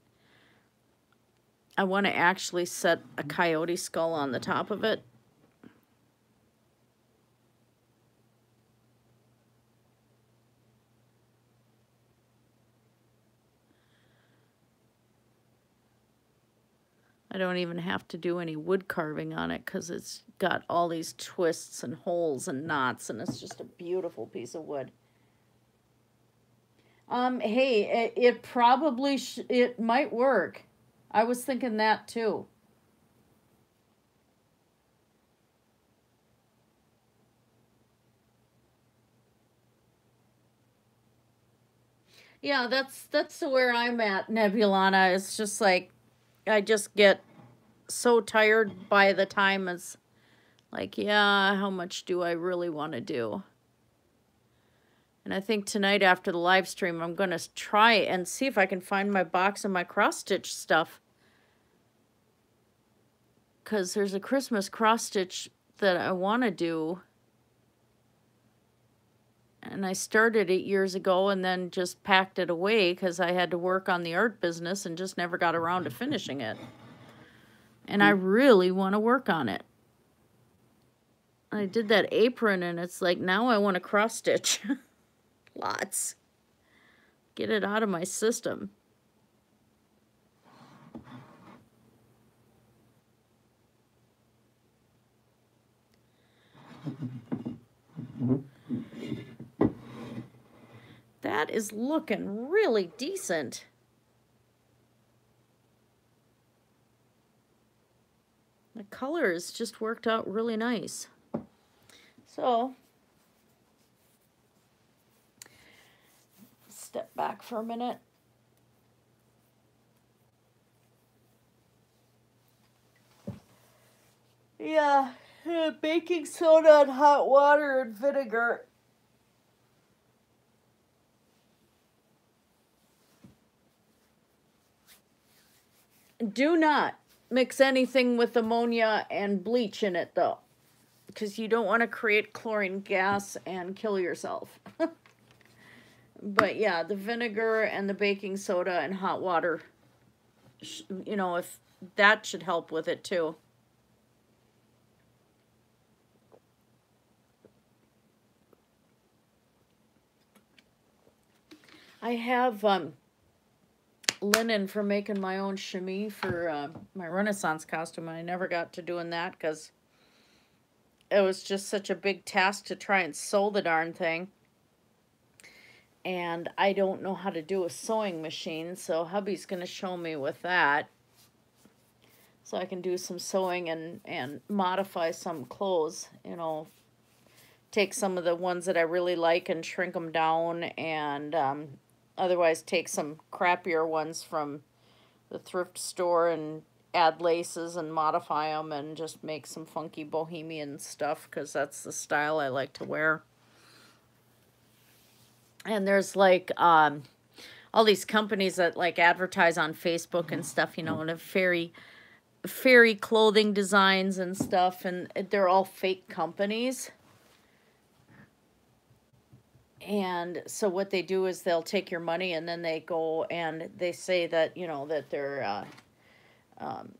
I want to actually set a coyote skull on the top of it I don't even have to do any wood carving on it because it's got all these twists and holes and knots and it's just a beautiful piece of wood. Um, hey, it, it probably, it might work. I was thinking that too. Yeah, that's that's where I'm at, Nebulana. It's just like I just get so tired by the time it's like, yeah, how much do I really want to do? And I think tonight after the live stream, I'm going to try and see if I can find my box of my cross-stitch stuff. Because there's a Christmas cross-stitch that I want to do. And I started it years ago and then just packed it away because I had to work on the art business and just never got around to finishing it and I mm. really want to work on it. I did that apron and it's like now I want to cross stitch. Lots. Get it out of my system. Mm-hmm. That is looking really decent. The colors just worked out really nice. So, step back for a minute. Yeah, baking soda and hot water and vinegar. Do not mix anything with ammonia and bleach in it though, because you don't want to create chlorine gas and kill yourself. but yeah, the vinegar and the baking soda and hot water, you know, if that should help with it too. I have um, linen for making my own chemise for uh, my Renaissance costume. I never got to doing that because it was just such a big task to try and sew the darn thing. And I don't know how to do a sewing machine, so hubby's going to show me with that. So I can do some sewing and, and modify some clothes, you know, take some of the ones that I really like and shrink them down and um, otherwise take some crappier ones from the thrift store and add laces and modify them and just make some funky bohemian stuff because that's the style I like to wear. And there's like um, all these companies that like advertise on Facebook and stuff, you know, and have fairy fairy clothing designs and stuff and they're all fake companies and so what they do is they'll take your money and then they go and they say that you know that they're uh, um,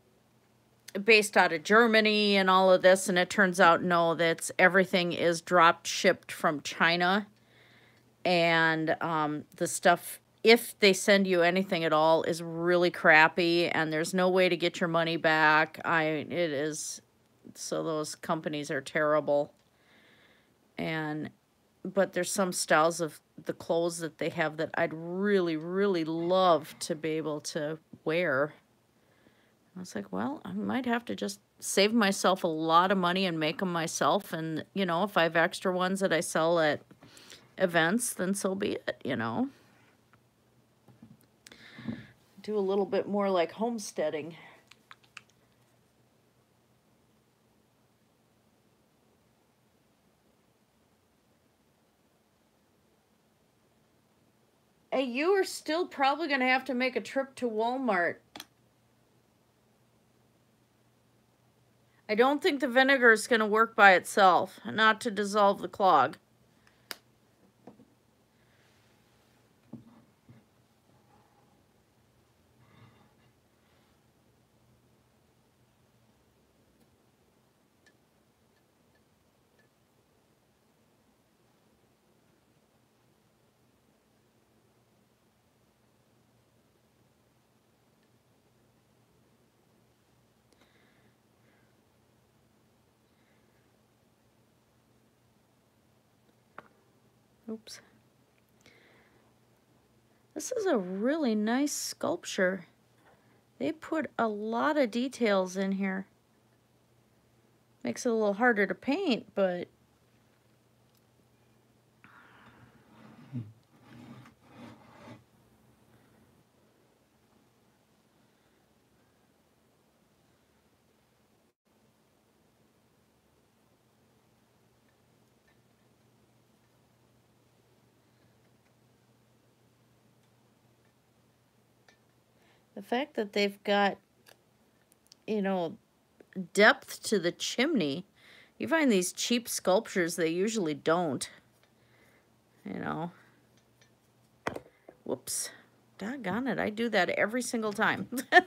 based out of Germany and all of this and it turns out no that's everything is dropped shipped from China. And um, the stuff if they send you anything at all is really crappy and there's no way to get your money back. I it is so those companies are terrible. And but there's some styles of the clothes that they have that I'd really, really love to be able to wear. I was like, well, I might have to just save myself a lot of money and make them myself. And, you know, if I have extra ones that I sell at events, then so be it, you know. Do a little bit more like homesteading. Hey, you are still probably going to have to make a trip to Walmart. I don't think the vinegar is going to work by itself, not to dissolve the clog. Oops. This is a really nice sculpture. They put a lot of details in here. Makes it a little harder to paint, but fact that they've got, you know, depth to the chimney. You find these cheap sculptures, they usually don't. You know. Whoops. Doggone it, I do that every single time.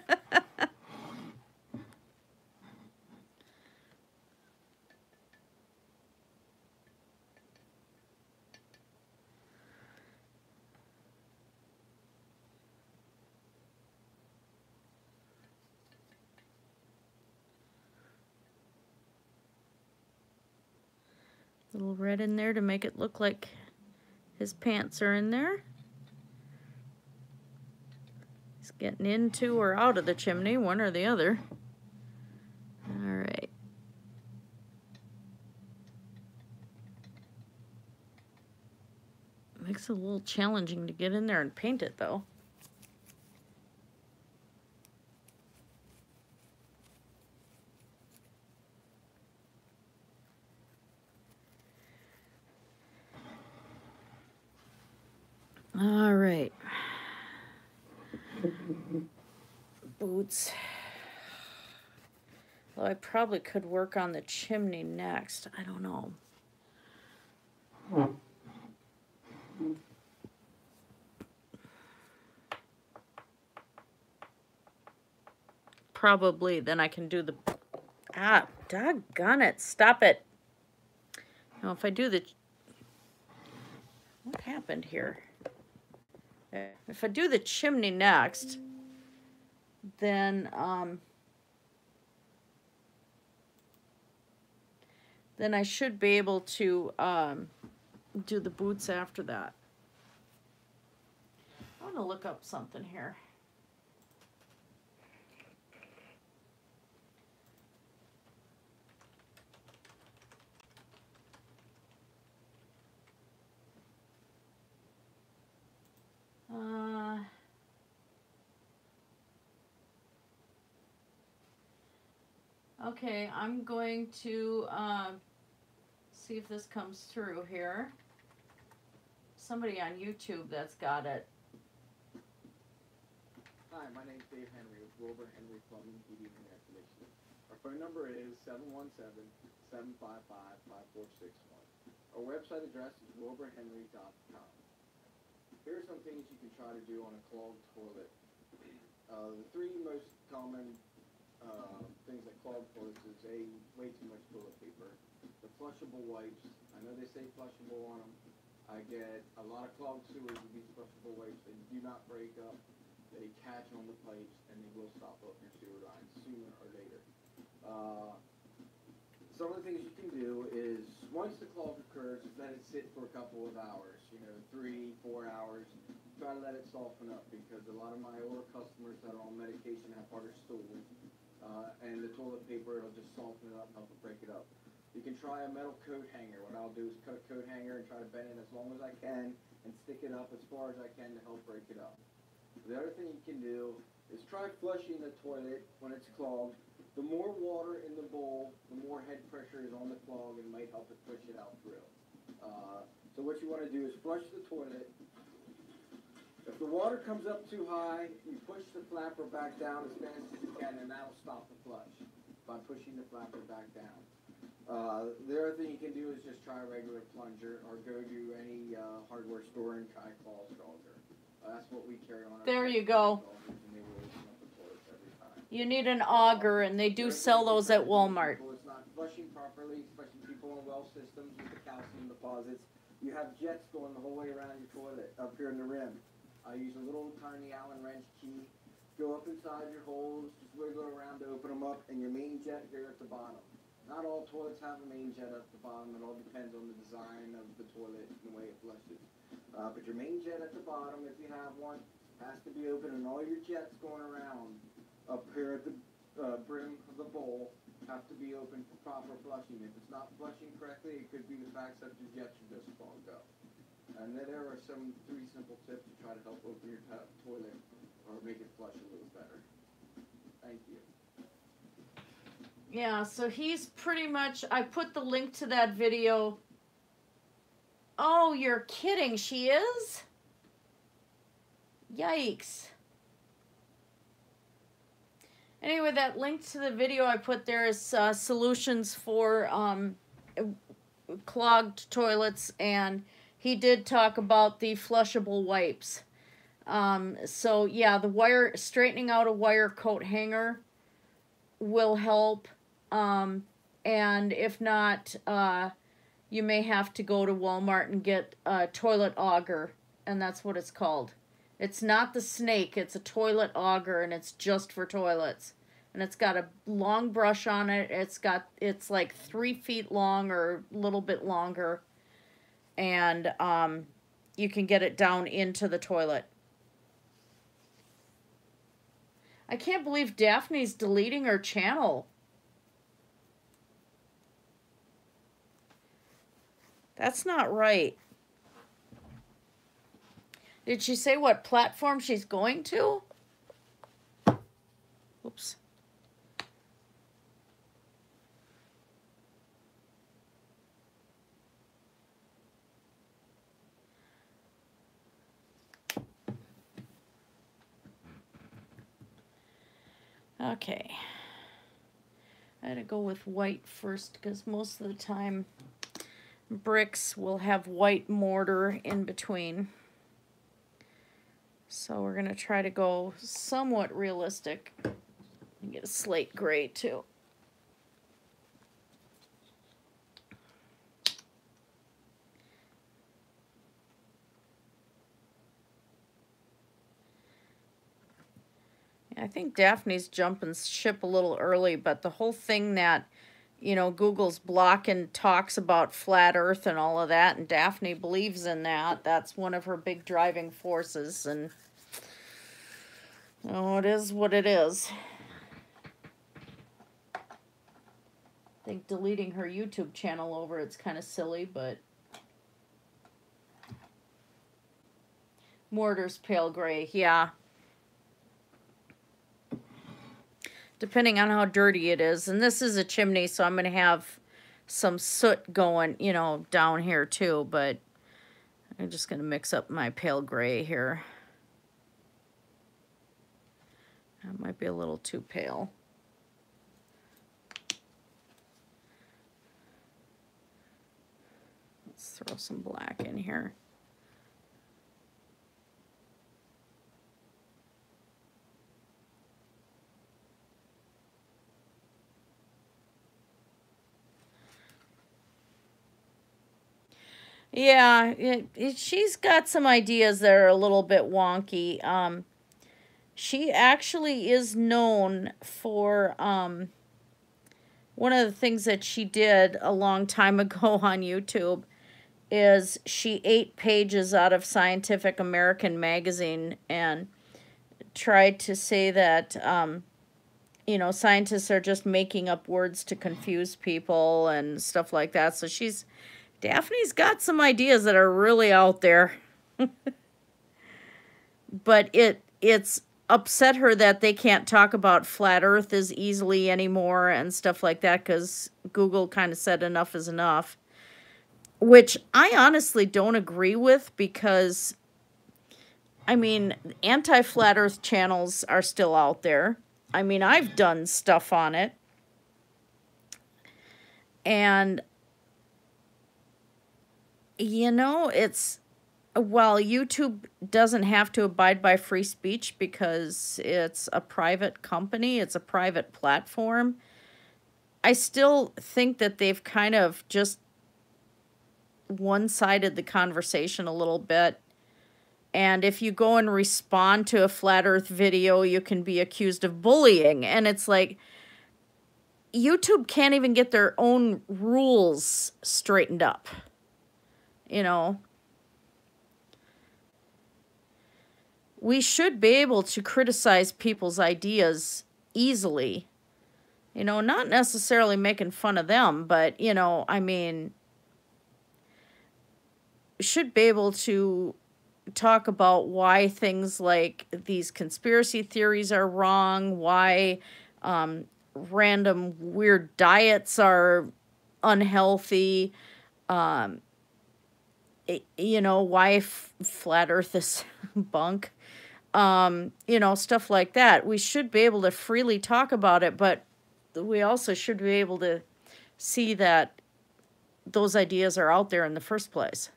little red in there to make it look like his pants are in there. He's getting into or out of the chimney, one or the other. All right. Makes it a little challenging to get in there and paint it though. All right. Well, I probably could work on the chimney next. I don't know. Probably, then I can do the. Ah, doggone it. Stop it. Now, if I do the. What happened here? If I do the chimney next, then um, then I should be able to um, do the boots after that. I want to look up something here. Okay, I'm going to uh, see if this comes through here. Somebody on YouTube that's got it. Hi, my name's Dave Henry with Wilbur Henry Plumbing, Heating, and Air Conditioning. Our phone number is 717-755-5461. Our website address is wilburhenry.com. Here are some things you can try to do on a clogged toilet. Uh, the three most common uh, things that clog toilets is a way too much toilet paper, the flushable wipes. I know they say flushable on them. I get a lot of clogged sewers with these flushable wipes. They do not break up. They catch on the pipes and they will stop up your sewer line sooner or later. Uh, some of the things you can do is once the clog occurs, let it sit for a couple of hours, you know, three, four hours. Try to let it soften up because a lot of my older customers that are on medication have harder stools. Uh, and the toilet paper, it'll just soften it up, and help it break it up. You can try a metal coat hanger. What I'll do is cut a coat hanger and try to bend it as long as I can and stick it up as far as I can to help break it up. The other thing you can do is try flushing the toilet when it's clogged. The more water in the bowl, the more head pressure is on the clog and might help it push it out through. Uh, so what you want to do is flush the toilet. If the water comes up too high, you push the flapper back down as fast as you can and that'll stop the flush by pushing the flapper back down. Uh, the other thing you can do is just try a regular plunger or go to any uh, hardware store and try claw stronger. Uh, that's what we carry on. our There you go. stroggers, and they will open up the toilets every time. You need an auger, and they do sell those at Walmart. It's not flushing properly, especially people in well systems with the calcium deposits. You have jets going the whole way around your toilet, up here in the rim. I use a little tiny Allen wrench key, go up inside your holes, just wiggle around to open them up, and your main jet here at the bottom. Not all toilets have a main jet at the bottom, it all depends on the design of the toilet and the way it flushes. Uh, but your main jet at the bottom, if you have one, has to be open, and all your jets going around up here at the uh, brim of the bowl have to be open for proper flushing. If it's not flushing correctly, it could be the fact that your jets are just clogged up. And then there are some three simple tips to try to help open your to- toilet or make it flush a little better. Thank you. Yeah, so he's pretty much. I put the link to that video. Oh, you're kidding. She is? Yikes. Anyway, that link to the video I put there is uh, solutions for um, clogged toilets, and he did talk about the flushable wipes. Um, so, yeah, the wire, straightening out a wire coat hanger will help. Um, and if not, uh, you may have to go to Walmart and get a toilet auger, and that's what it's called. It's not the snake, it's a toilet auger, and it's just for toilets. And it's got a long brush on it. It's got it's like three feet long or a little bit longer, and um, you can get it down into the toilet. I can't believe Daphne's deleting her channel. That's not right. Did she say what platform she's going to? Oops. Okay. I had to go with white first because most of the time bricks will have white mortar in between. So we're going to try to go somewhat realistic and get a slate gray too. Think Daphne's jumping ship a little early, but the whole thing that, you know, Google's blocking talks about flat earth and all of that, and Daphne believes in that. That's one of her big driving forces, and oh, it is what it is. I think deleting her YouTube channel over it's kind of silly, but Mortar's pale gray, yeah. Depending on how dirty it is. And this is a chimney, so I'm going to have some soot going, you know, down here too. But I'm just going to mix up my pale gray here. That might be a little too pale. Let's throw some black in here. Yeah, it, it, she's got some ideas that are a little bit wonky. Um, she actually is known for um, one of the things that she did a long time ago on YouTube is she ate pages out of Scientific American magazine and tried to say that um, you know scientists are just making up words to confuse people and stuff like that. So she's Daphne's got some ideas that are really out there. but it it's upset her that they can't talk about flat earth as easily anymore and stuff like that cuz Google kind of said enough is enough. Which I honestly don't agree with because I mean, anti-flat earth channels are still out there. I mean, I've done stuff on it. And you know, it's while YouTube doesn't have to abide by free speech because it's a private company, it's a private platform. I still think that they've kind of just one-sided the conversation a little bit. And if you go and respond to a flat earth video, you can be accused of bullying. And it's like, YouTube can't even get their own rules straightened up you know. We should be able to criticize people's ideas easily. You know, not necessarily making fun of them, but, you know, I mean, should be able to talk about why things like these conspiracy theories are wrong, why um, random weird diets are unhealthy, um, you know, why flat earth is bunk, um, you know, stuff like that. We should be able to freely talk about it, but we also should be able to see that those ideas are out there in the first place.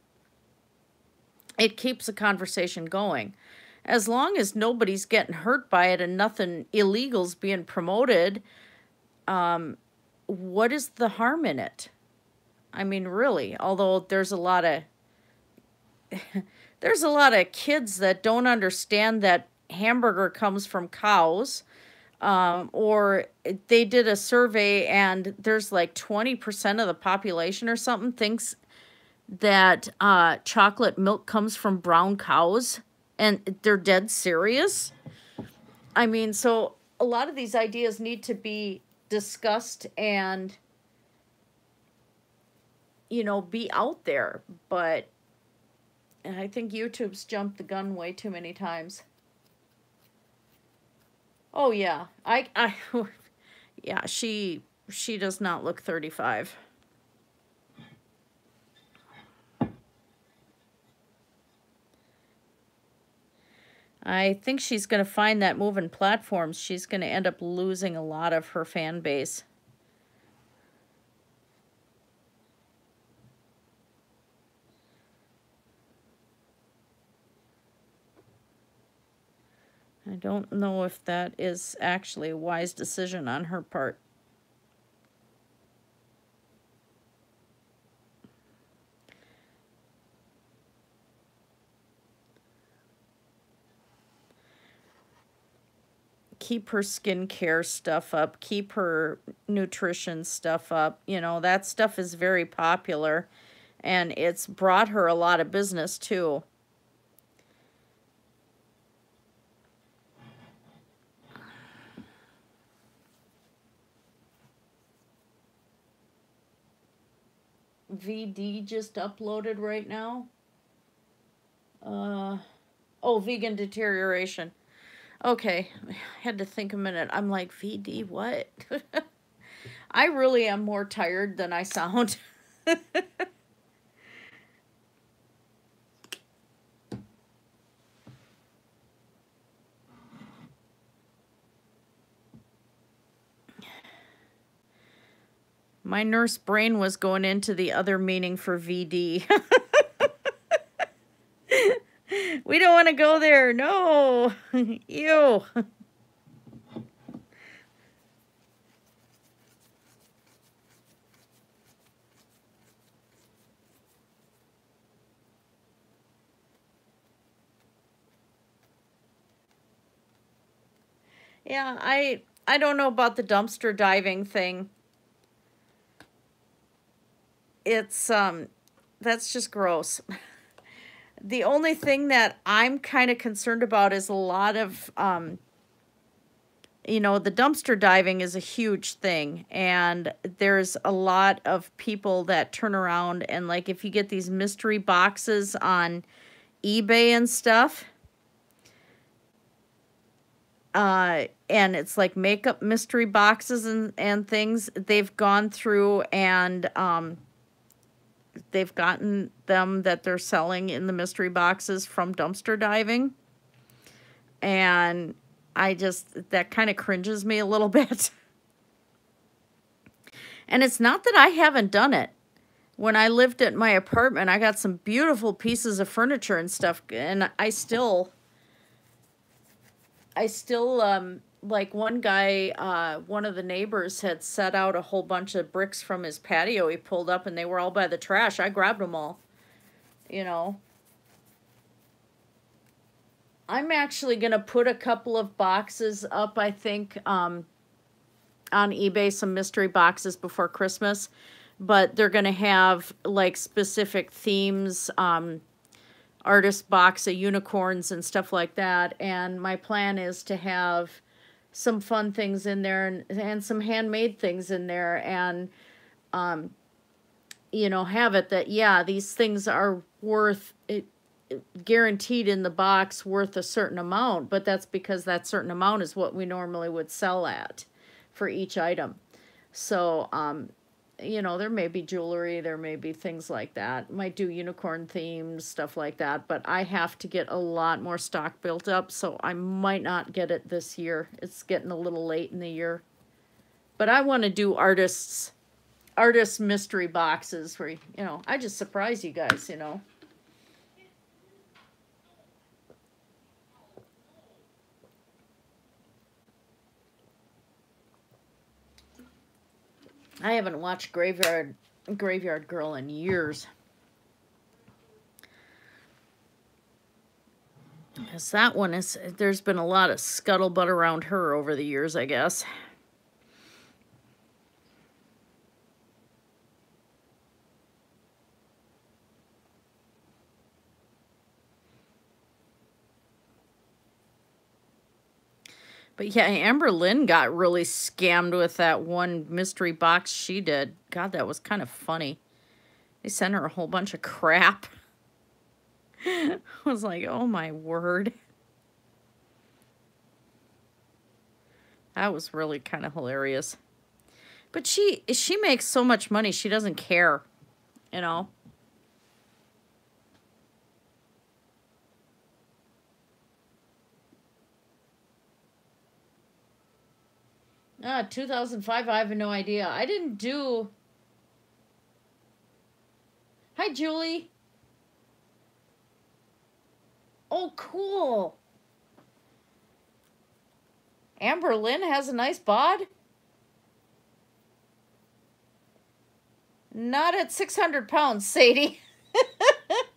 It keeps the conversation going. As long as nobody's getting hurt by it and nothing illegal's being promoted, um, what is the harm in it? I mean, really, although there's a lot of there's a lot of kids that don't understand that hamburger comes from cows. Um, or they did a survey and there's like 20% of the population or something thinks that uh, chocolate milk comes from brown cows and they're dead serious. I mean, so a lot of these ideas need to be discussed and, you know, be out there. But and I think YouTube's jumped the gun way too many times. Oh yeah, I I yeah, she she does not look 35. I think she's going to find that moving platforms, she's going to end up losing a lot of her fan base. I don't know if that is actually a wise decision on her part. keep her skincare stuff up, keep her nutrition stuff up. You know, that stuff is very popular and it's brought her a lot of business too. VD just uploaded right now. Uh, oh, vegan deterioration. Okay, I had to think a minute. I'm like, VD, what? I really am more tired than I sound. My nurse brain was going into the other meaning for VD. we don't want to go there. No. Ew. Yeah, I I don't know about the dumpster diving thing. It's um that's just gross. the only thing that I'm kind of concerned about is a lot of, um, you know, the dumpster diving is a huge thing. And there's a lot of people that turn around and, like, if you get these mystery boxes on eBay and stuff, uh, and it's like makeup mystery boxes and, and things, they've gone through and, um, they've gotten them that they're selling in the mystery boxes from dumpster diving. And I just, that kind of cringes me a little bit. and it's not that I haven't done it. When I lived at my apartment, I got some beautiful pieces of furniture and stuff, and I still, I still, um, like one guy, uh, one of the neighbors had set out a whole bunch of bricks from his patio. He pulled up and they were all by the trash. I grabbed them all, you know. I'm actually going to put a couple of boxes up, I think, um, on eBay, some mystery boxes before Christmas. But they're going to have, like, specific themes, um, artist box of unicorns and stuff like that. And my plan is to have some fun things in there and, and some handmade things in there and um you know have it that yeah these things are worth it, guaranteed in the box worth a certain amount but that's because that certain amount is what we normally would sell at for each item. So um you know, there may be jewelry, there may be things like that. Might do unicorn themes, stuff like that, but I have to get a lot more stock built up, so I might not get it this year. It's getting a little late in the year. But I want to do artists, artist mystery boxes where, you know, I just surprise you guys, you know. I haven't watched Graveyard Graveyard Girl in years. Because that one is, there's been a lot of scuttlebutt around her over the years, I guess. But yeah, Amber Lynn got really scammed with that one mystery box she did. God, that was kind of funny. They sent her a whole bunch of crap. I was like, oh my word. That was really kind of hilarious. But she she makes so much money, she doesn't care, you know. Ah, 2005, I have no idea. I didn't do. Hi, Julie. Oh, cool. Amber Lynn has a nice bod. Not at 600 pounds, Sadie.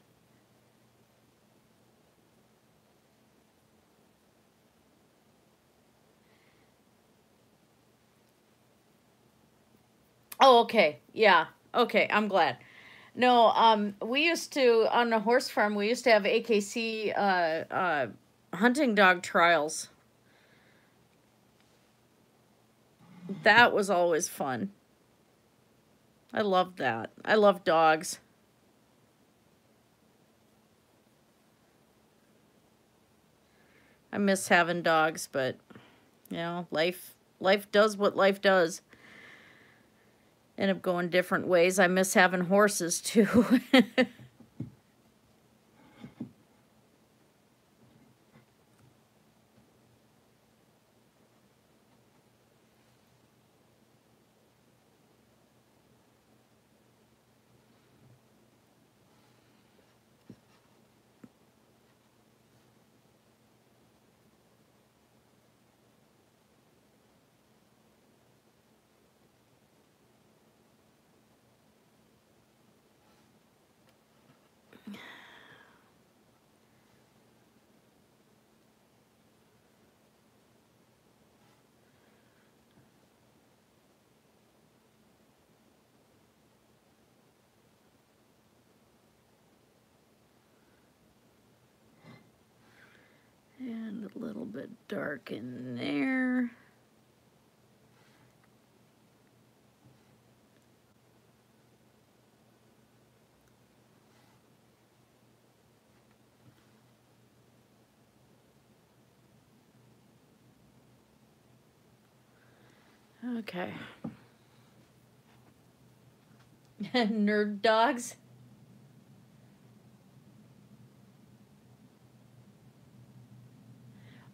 oh, okay. Yeah. Okay, I'm glad. No, um, we used to on the horse farm. We used to have AKC uh, uh, hunting dog trials. That was always fun. I love that. I love dogs. I miss having dogs, but you know, life life does what life does. End up going different ways. I miss having horses too. A little bit dark in there. Okay. Nerd dogs.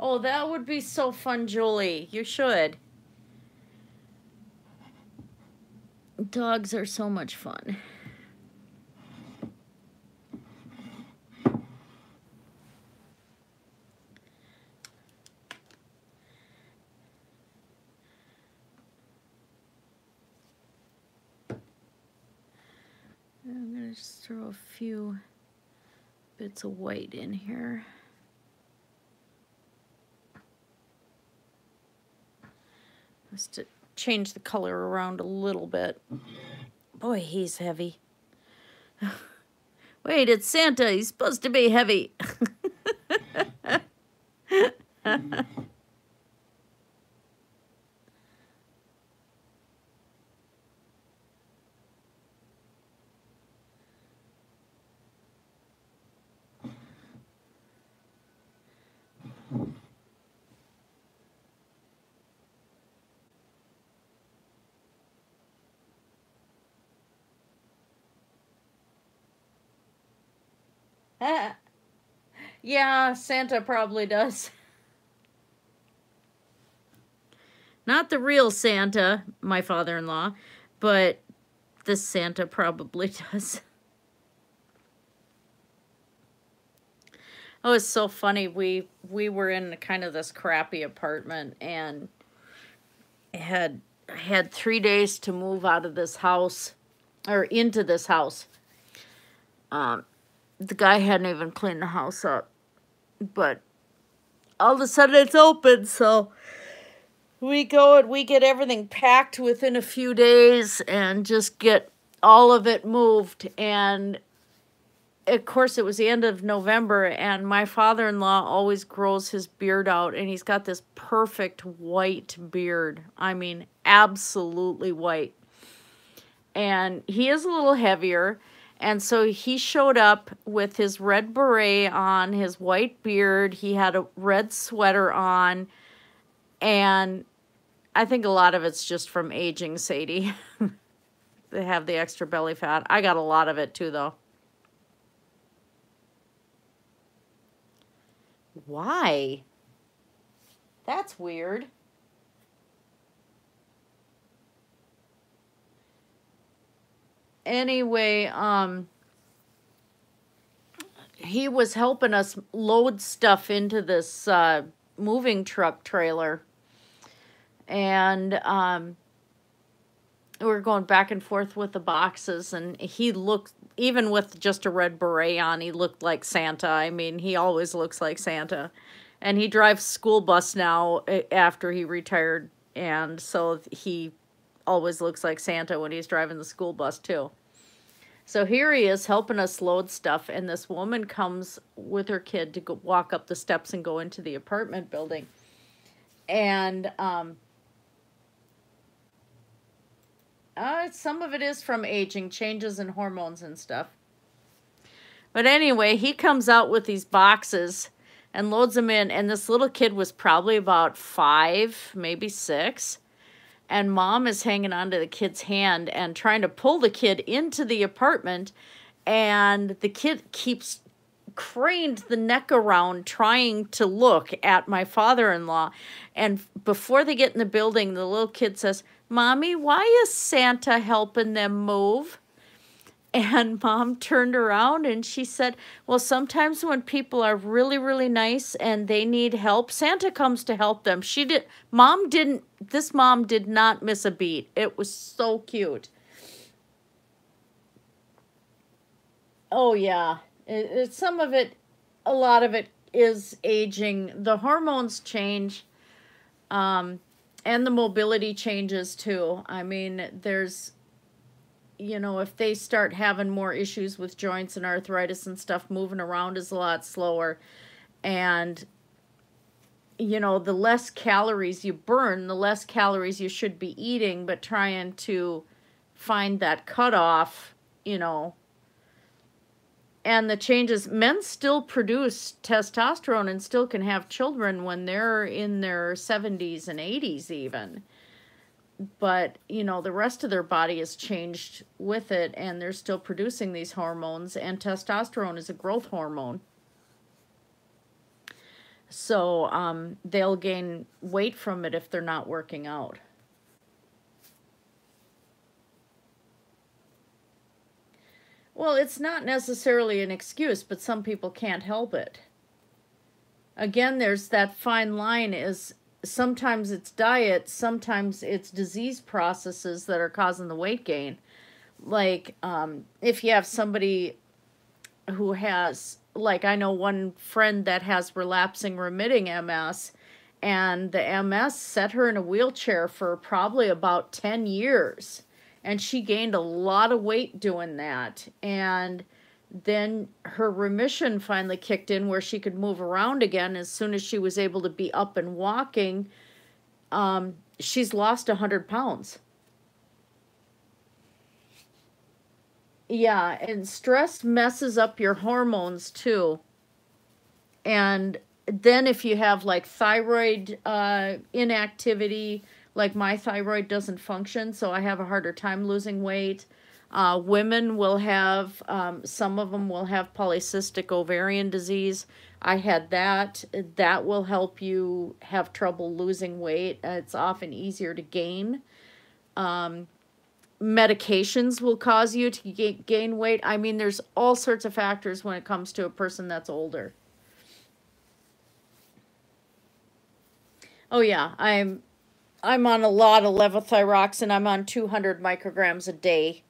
Oh, that would be so fun, Julie. You should. Dogs are so much fun. I'm going to just throw a few bits of white in here. Just to change the color around a little bit. Boy, he's heavy. Wait, it's Santa. He's supposed to be heavy. yeah, Santa probably does. Not the real Santa, my father-in-law, but the Santa probably does. Oh, it's so funny. We we were in kind of this crappy apartment and had had three days to move out of this house or into this house. Um, the guy hadn't even cleaned the house up. But all of a sudden it's open, so we go and we get everything packed within a few days and just get all of it moved. And of course, it was the end of November, and my father in law always grows his beard out, and he's got this perfect white beard. I mean, absolutely white. And he is a little heavier and so he showed up with his red beret on, his white beard. He had a red sweater on. And I think a lot of it's just from aging, Sadie. they have the extra belly fat. I got a lot of it too, though. Why? That's weird. Anyway, um, he was helping us load stuff into this uh, moving truck trailer. And um, we were going back and forth with the boxes, and he looked, even with just a red beret on, he looked like Santa. I mean, he always looks like Santa. And he drives school bus now after he retired, and so he always looks like Santa when he's driving the school bus, too. So here he is helping us load stuff, and this woman comes with her kid to walk up the steps and go into the apartment building. And um, uh, some of it is from aging, changes in hormones and stuff. But anyway, he comes out with these boxes and loads them in, and this little kid was probably about five, maybe six and mom is hanging onto the kid's hand and trying to pull the kid into the apartment and the kid keeps craned the neck around trying to look at my father-in-law. And before they get in the building the little kid says mommy why is santa helping them move and mom turned around and she said, Well, sometimes when people are really, really nice and they need help, Santa comes to help them. She did, mom didn't, this mom did not miss a beat. It was so cute. Oh, yeah. It, it, some of it, a lot of it is aging. The hormones change. Um, and the mobility changes too. I mean, there's you know, if they start having more issues with joints and arthritis and stuff, moving around is a lot slower. And, you know, the less calories you burn, the less calories you should be eating, but trying to find that cutoff, you know. And the changes, men still produce testosterone and still can have children when they're in their 70s and 80s, even but you know the rest of their body has changed with it and they're still producing these hormones and testosterone is a growth hormone. So um, they'll gain weight from it if they're not working out. Well it's not necessarily an excuse but some people can't help it. Again there's that fine line is sometimes it's diet, sometimes it's disease processes that are causing the weight gain. Like um, if you have somebody who has, like I know one friend that has relapsing remitting MS, and the MS set her in a wheelchair for probably about 10 years. And she gained a lot of weight doing that. And then her remission finally kicked in where she could move around again. As soon as she was able to be up and walking um, she's lost 100 pounds. Yeah and stress messes up your hormones too. And then if you have like thyroid uh, inactivity like my thyroid doesn't function so i have a harder time losing weight uh, women will have, um, some of them will have polycystic ovarian disease. I had that. That will help you have trouble losing weight. It's often easier to gain. Um, medications will cause you to gain weight. I mean, there's all sorts of factors when it comes to a person that's older. Oh yeah, I'm I'm on a lot of levothyroxine. I'm on 200 micrograms a day.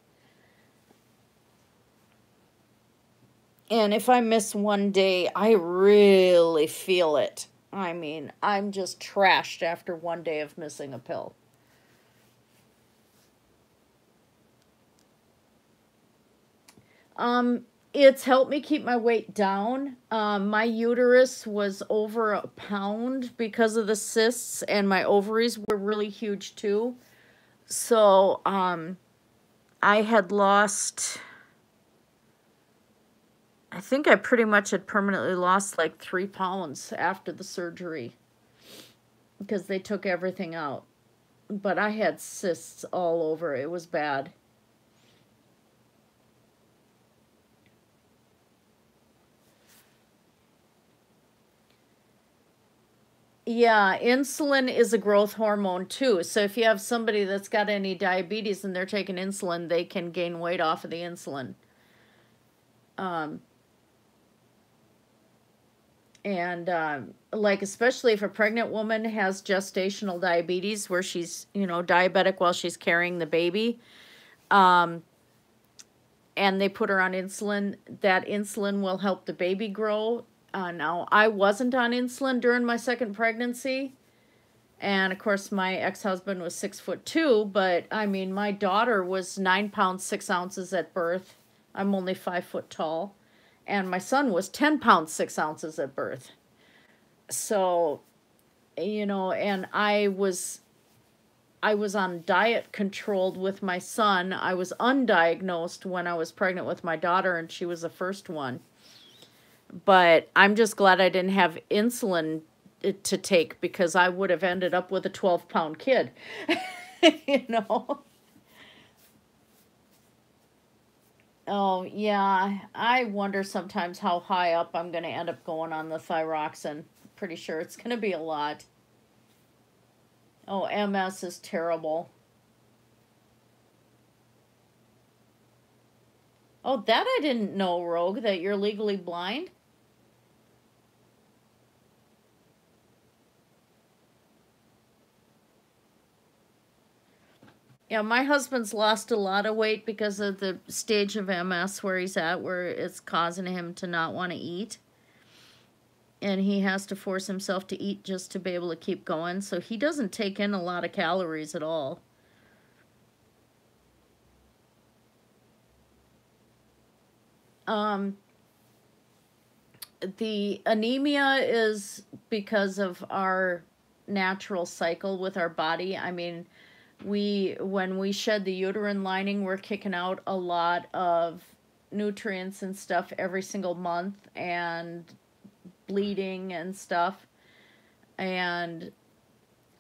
And if I miss one day, I really feel it. I mean, I'm just trashed after one day of missing a pill. Um, it's helped me keep my weight down. Um, my uterus was over a pound because of the cysts, and my ovaries were really huge too. So, um, I had lost I think I pretty much had permanently lost like three pounds after the surgery because they took everything out. But I had cysts all over. It was bad. Yeah, insulin is a growth hormone too. So if you have somebody that's got any diabetes and they're taking insulin, they can gain weight off of the insulin. Um, and um, like especially if a pregnant woman has gestational diabetes where she's you know diabetic while she's carrying the baby um, and they put her on insulin that insulin will help the baby grow. Uh, now i wasn't on insulin during my second pregnancy. And of course my ex-husband was six foot two but i mean my daughter was nine pounds six ounces at birth. I'm only five foot tall and my son was 10 pounds 6 ounces at birth. So you know and i was i was on diet controlled with my son. I was undiagnosed when i was pregnant with my daughter and she was the first one. But i'm just glad i didn't have insulin to take because i would have ended up with a 12 pound kid you know Oh, yeah. I wonder sometimes how high up I'm going to end up going on the thyroxin. Pretty sure it's going to be a lot. Oh, MS is terrible. Oh, that I didn't know, Rogue, that you're legally blind. Yeah, my husband's lost a lot of weight because of the stage of MS where he's at, where it's causing him to not want to eat. And he has to force himself to eat just to be able to keep going. So he doesn't take in a lot of calories at all. Um, the anemia is because of our natural cycle with our body. I mean, we when we shed the uterine lining we're kicking out a lot of nutrients and stuff every single month and bleeding and stuff. And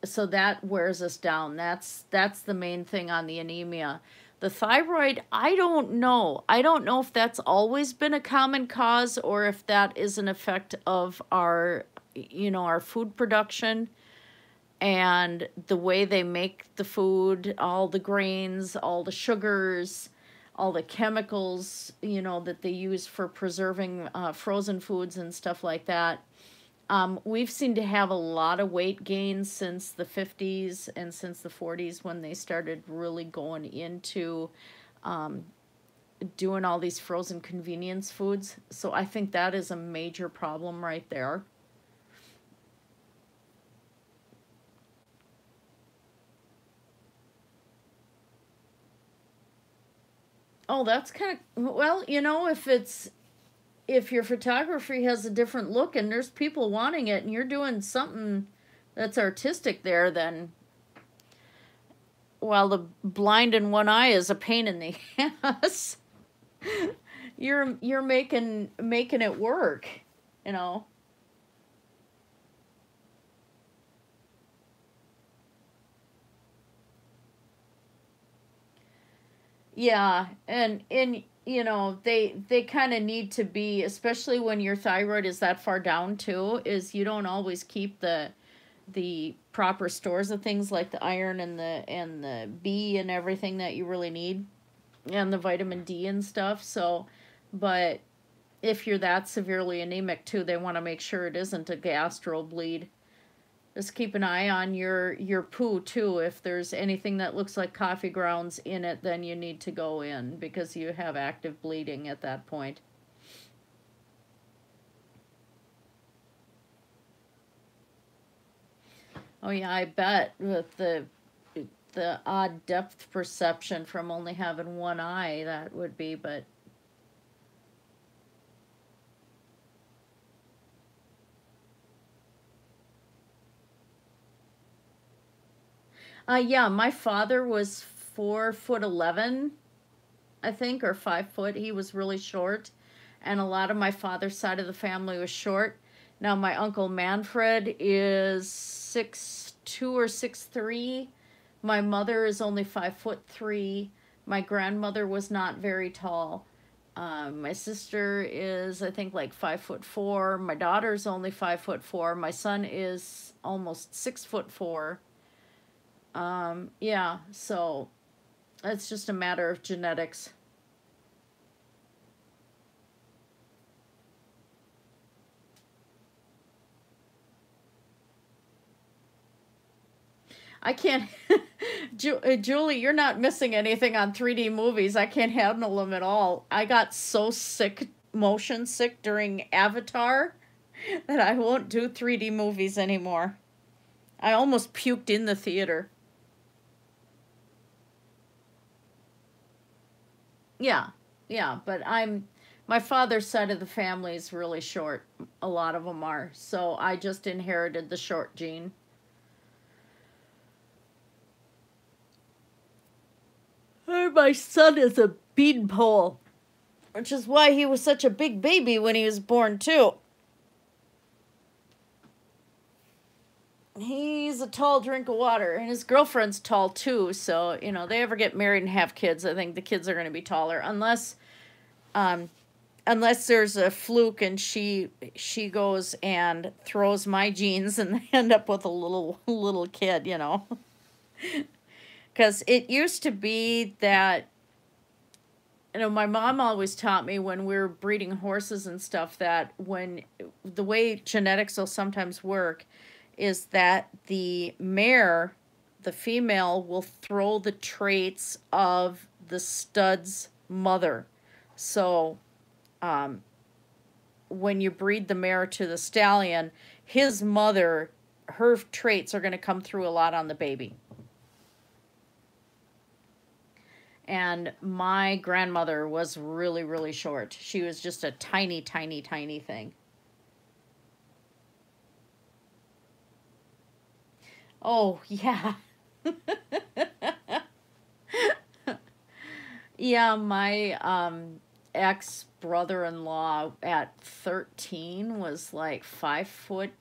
so that wears us down. That's that's the main thing on the anemia. The thyroid i don't know. I don't know if that's always been a common cause or if that is an effect of our you know our food production and the way they make the food, all the grains, all the sugars, all the chemicals, you know, that they use for preserving uh, frozen foods and stuff like that. Um, we've seen to have a lot of weight gain since the 50s and since the 40s when they started really going into um, doing all these frozen convenience foods. So I think that is a major problem right there. Oh, that's kind of well, you know, if it's if your photography has a different look and there's people wanting it and you're doing something that's artistic there, then while the blind in one eye is a pain in the ass, you're you're making making it work, you know. Yeah, and and you know they they kind of need to be, especially when your thyroid is that far down too. Is you don't always keep the the proper stores of things like the iron and the and the B and everything that you really need, and the vitamin D and stuff. So, but if you're that severely anemic too, they want to make sure it isn't a gastro bleed just keep an eye on your your poo too. If there's anything that looks like coffee grounds in it then you need to go in because you have active bleeding at that point. Oh yeah i bet with the the odd depth perception from only having one eye that would be but Uh, yeah, my father was four foot eleven, I think, or five foot. He was really short, and a lot of my father's side of the family was short. Now my uncle Manfred is six two or six three. My mother is only five foot three. My grandmother was not very tall. Um, my sister is, I think, like five foot four. My daughter's only five foot four. My son is almost six foot four. Um, yeah, so it's just a matter of genetics. I can't, uh, Julie, you're not missing anything on 3D movies. I can't handle them at all. I got so sick, motion sick during Avatar that I won't do 3D movies anymore. I almost puked in the theater. Yeah, yeah, but I'm, my father's side of the family is really short. A lot of them are. So I just inherited the short gene. my son is a beanpole, which is why he was such a big baby when he was born, too. He's a tall drink of water, and his girlfriend's tall too. So you know, they ever get married and have kids, I think the kids are going to be taller, unless, um, unless there's a fluke and she she goes and throws my genes and they end up with a little little kid. You know. because it used to be that you know my mom always taught me when we are breeding horses and stuff that when the way genetics will sometimes work is that the mare the female will throw the traits of the stud's mother so um, when you breed the mare to the stallion his mother her traits are going to come through a lot on the baby and my grandmother was really, really short. She was just a tiny, tiny, tiny thing. Oh, yeah. yeah, my um, ex brother in law at 13 was like five foot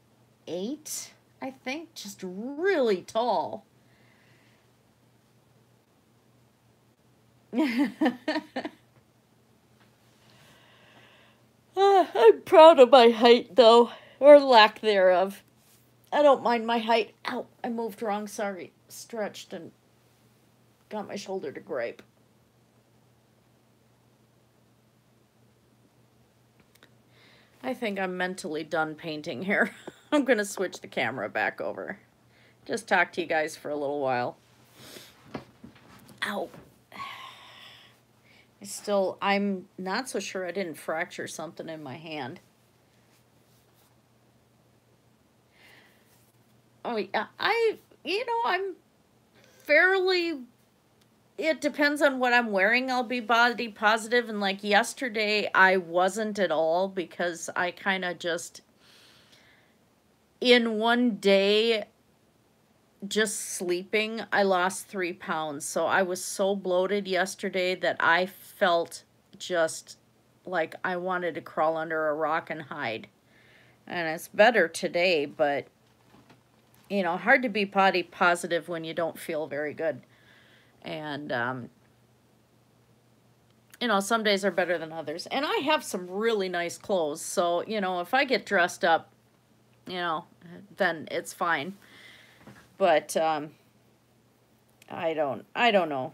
eight, I think, just really tall. uh, I'm proud of my height, though, or lack thereof. I don't mind my height. Ow, I moved wrong, sorry. Stretched and got my shoulder to grape. I think I'm mentally done painting here. I'm going to switch the camera back over. Just talk to you guys for a little while. Ow. I still, I'm not so sure I didn't fracture something in my hand. Oh, yeah, I, you know, I'm fairly, it depends on what I'm wearing. I'll be body positive. And like yesterday, I wasn't at all because I kind of just, in one day, just sleeping, I lost three pounds. So I was so bloated yesterday that I felt just like I wanted to crawl under a rock and hide. And it's better today, but, you know, hard to be body positive when you don't feel very good. And, um, you know, some days are better than others. And I have some really nice clothes. So, you know, if I get dressed up, you know, then it's fine. But um, I don't I don't know.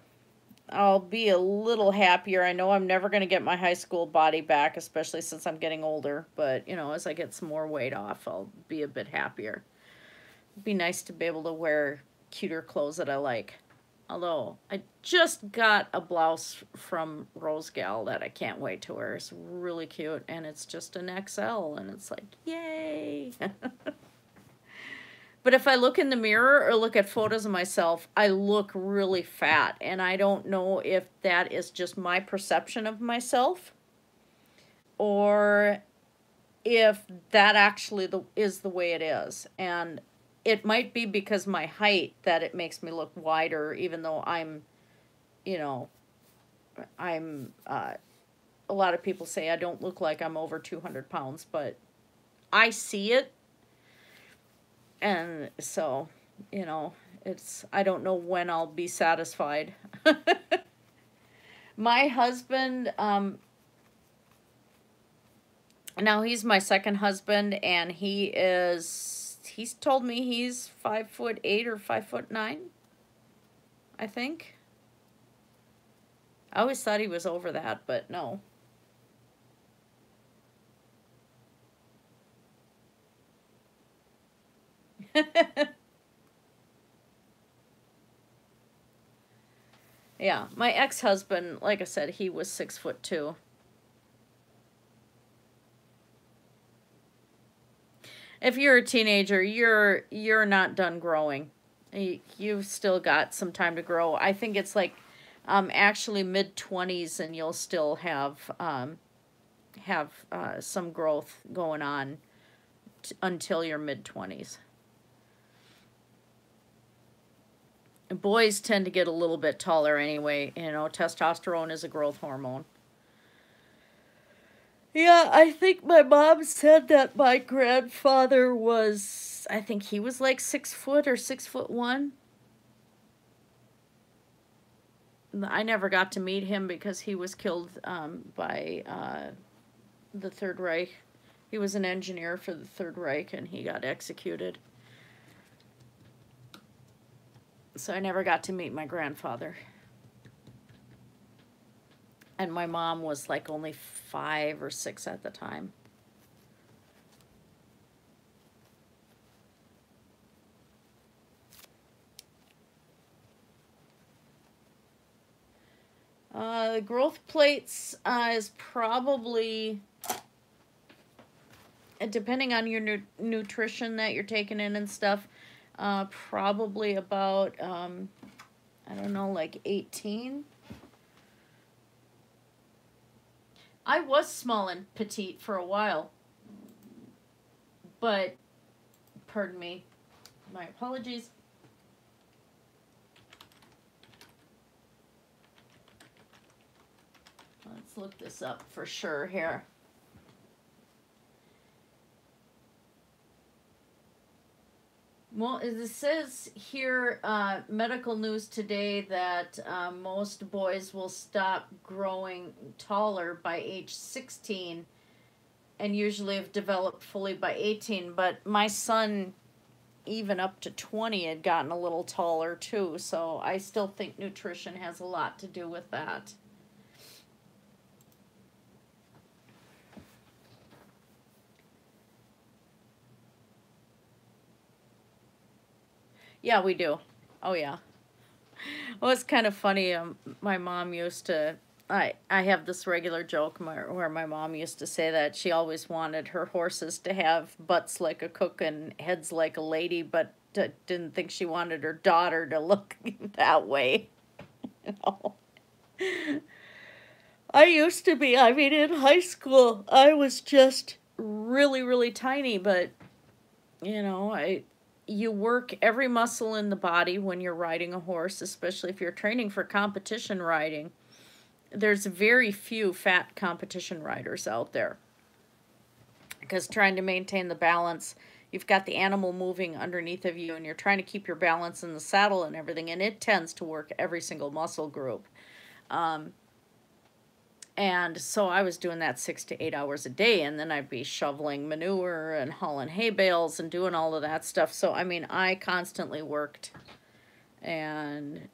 I'll be a little happier. I know I'm never going to get my high school body back, especially since I'm getting older. But, you know, as I get some more weight off, I'll be a bit happier. Be nice to be able to wear cuter clothes that I like. Although, I just got a blouse from Rosegal that I can't wait to wear. It's really cute, and it's just an XL, and it's like, yay! But if I look in the mirror or look at photos of myself, I look really fat. And I don't know if that is just my perception of myself or if that actually the, is the way it is. And it might be because my height that it makes me look wider, even though I'm, you know, I'm, uh, a lot of people say I don't look like I'm over 200 pounds, but I see it and so you know it's i don't know when i'll be satisfied my husband um now he's my second husband, and he is. He's told me he's five foot eight or five foot nine. I think. I always thought he was over that, but no. yeah, my ex husband, like I said, he was six foot two. If you're a teenager, you're you're not done growing. You, you've still got some time to grow. I think it's like um, actually mid twenties, and you'll still have um, have uh, some growth going on until your mid twenties. boys tend to get a little bit taller anyway. You know, testosterone is a growth hormone. Yeah, I think my mom said that my grandfather was, I think he was like six foot or six foot one. I never got to meet him because he was killed um, by uh, the Third Reich. He was an engineer for the Third Reich and he got executed. So I never got to meet my grandfather. And my mom was like only five or six at the time. Uh, the growth plates uh, is probably, depending on your nu- nutrition that you're taking in and stuff, uh, probably about, um, I don't know, like 18. I was small and petite for a while. But, pardon me, my apologies. Let's look this up for sure here. Well, it says here, uh, medical news today, that uh, most boys will stop growing taller by age 16 and usually have developed fully by 18. But my son, even up to 20, had gotten a little taller too. So I still think nutrition has a lot to do with that. Yeah, we do. Oh yeah. Well, it's kind of funny. Um, my mom used to. I I have this regular joke my, where my mom used to say that she always wanted her horses to have butts like a cook and heads like a lady, but didn't think she wanted her daughter to look that way. you know. I used to be. I mean, in high school, I was just really, really tiny, but you know, I you work every muscle in the body when you're riding a horse, especially if you're training for competition riding. There's very few fat competition riders out there because trying to maintain the balance, you've got the animal moving underneath of you and you're trying to keep your balance in the saddle and everything, and it tends to work every single muscle group. Um, and so I was doing that six to eight hours a day, and then I'd be shoveling manure and hauling hay bales and doing all of that stuff. So, I mean, I constantly worked. And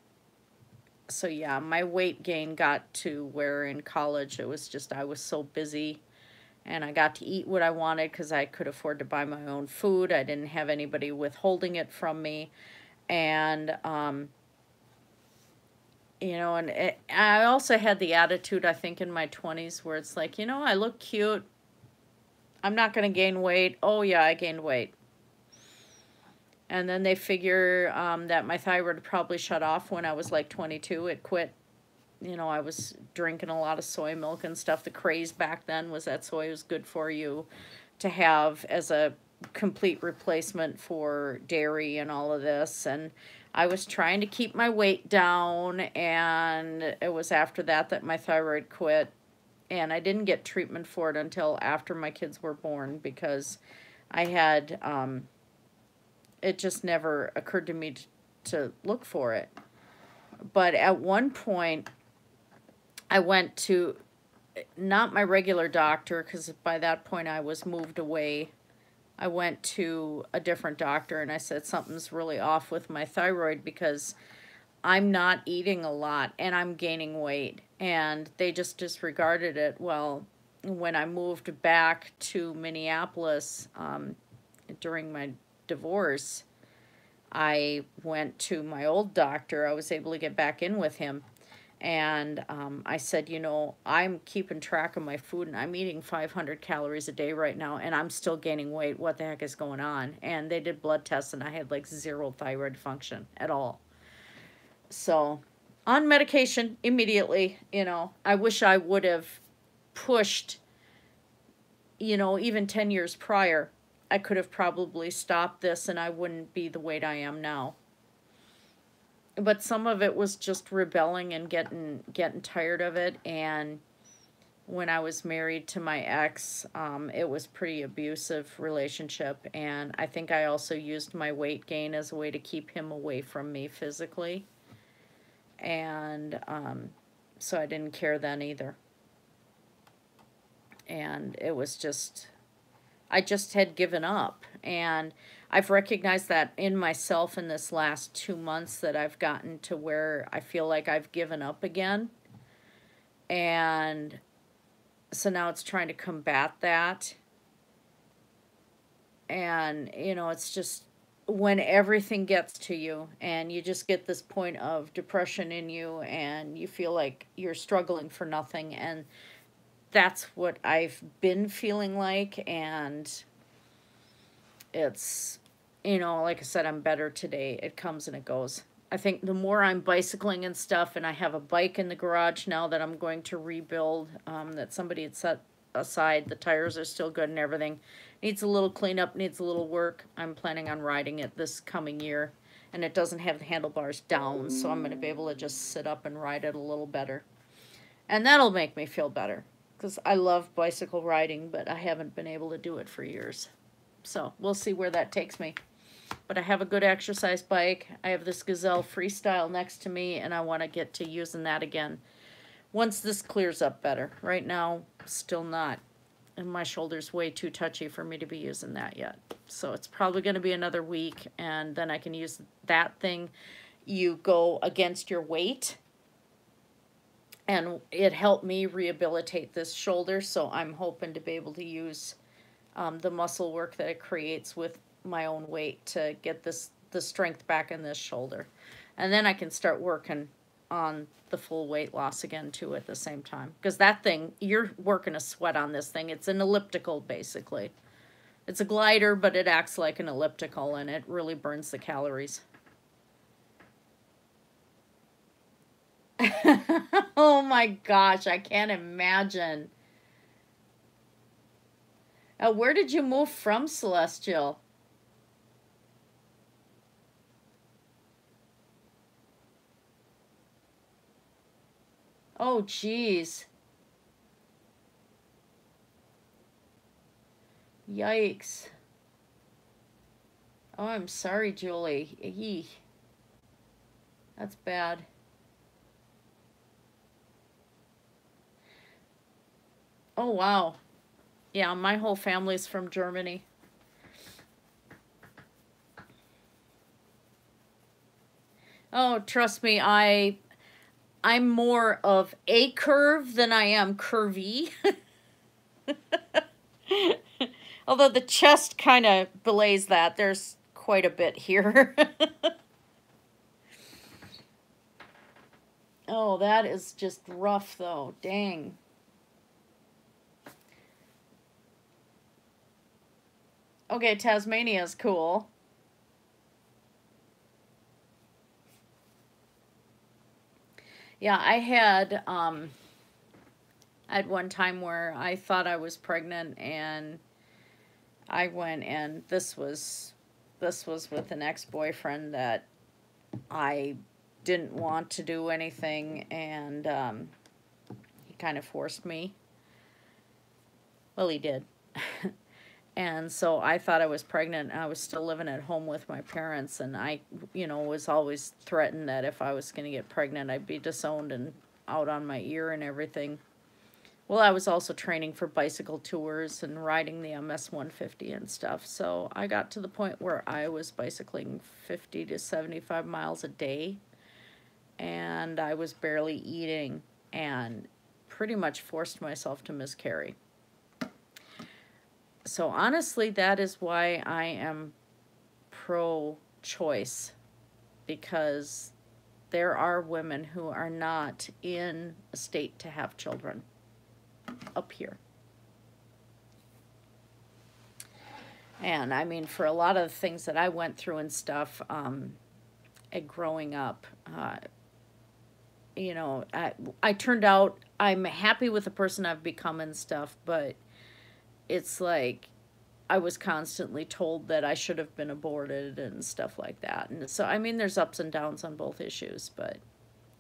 so, yeah, my weight gain got to where in college it was just I was so busy and I got to eat what I wanted because I could afford to buy my own food. I didn't have anybody withholding it from me. And, um, you know and it, i also had the attitude i think in my 20s where it's like you know i look cute. I'm not going to gain weight. Oh yeah i gained weight. And then they figure um, that my thyroid probably shut off when i was like 22 it quit. You know i was drinking a lot of soy milk and stuff. The craze back then was that soy was good for you to have as a complete replacement for dairy and all of this. And I was trying to keep my weight down, and it was after that that my thyroid quit. And I didn't get treatment for it until after my kids were born because I had, um, it just never occurred to me to, to look for it. But at one point, I went to not my regular doctor because by that point I was moved away. I went to a different doctor and I said something's really off with my thyroid because I'm not eating a lot and I'm gaining weight. And they just disregarded it. Well, when I moved back to Minneapolis um, during my divorce, I went to my old doctor. I was able to get back in with him. And um, I said, you know, I'm keeping track of my food and I'm eating 500 calories a day right now and I'm still gaining weight. What the heck is going on? And they did blood tests and I had like zero thyroid function at all. So on medication immediately, you know, I wish I would have pushed, you know, even 10 years prior I could have probably stopped this and I wouldn't be the weight I am now. But some of it was just rebelling and getting getting tired of it and when I was married to my ex, um, it was pretty abusive relationship and I think I also used my weight gain as a way to keep him away from me physically. And um, so I didn't care then either. And it was just I just had given up. And I've recognized that in myself in this last two months that I've gotten to where I feel like I've given up again. And so now it's trying to combat that. And, you know, it's just when everything gets to you and you just get this point of depression in you and you feel like you're struggling for nothing and that's what I've been feeling like and it's you know like I said I'm better today. It comes and it goes. I think the more I'm bicycling and stuff and I have a bike in the garage now that I'm going to rebuild um, that somebody had set aside the tires are still good and everything. Needs a little cleanup needs a little work. I'm planning on riding it this coming year and it doesn't have the handlebars down so I'm going to be able to just sit up and ride it a little better. And that'll make me feel better because I love bicycle riding, but I haven't been able to do it for years. So we'll see where that takes me. But I have a good exercise bike. I have this Gazelle Freestyle next to me, and I want to get to using that again once this clears up better. Right now, still not. And my shoulder's way too touchy for me to be using that yet. So it's probably going to be another week, and then I can use that thing. You go against your weight and it helped me rehabilitate this shoulder so i'm hoping to be able to use um, the muscle work that it creates with my own weight to get this the strength back in this shoulder. And then i can start working on the full weight loss again too at the same time. Because that thing you're working a sweat on this thing. It's an elliptical basically. It's a glider but it acts like an elliptical and it really burns the calories. Oh my gosh, I can't imagine. Uh, where did you move from, Celestial? Oh, jeez. Yikes. Oh, I'm sorry, Julie. Eek. That's bad. Oh, wow. Yeah, my whole family's from Germany. Oh, trust me, I I'm more of a curve than I am curvy. Although the chest kind of belays that. There's quite a bit here. oh, that is just rough though. Dang. Okay, Tasmania is cool. Yeah, I had um had one time where I thought I was pregnant and I went and this was this was with an ex-boyfriend that I didn't want to do anything and um he kind of forced me. Well, he did. and so I thought I was pregnant I was still living at home with my parents and I you know was always threatened that if I was going to get pregnant I'd be disowned and out on my ear and everything well, I was also training for bicycle tours and riding the MS 150 and stuff. So I got to the point where I was bicycling 50 to 75 miles a day and I was barely eating and pretty much forced myself to miscarry. So honestly, that is why I am pro choice because there are women who are not in a state to have children up here. And I mean, for a lot of the things that I went through and stuff, um, growing up, uh, you know, I, I turned out, I'm happy with the person I've become and stuff, but it's like I was constantly told that I should have been aborted and stuff like that. And so, I mean, there's ups and downs on both issues, but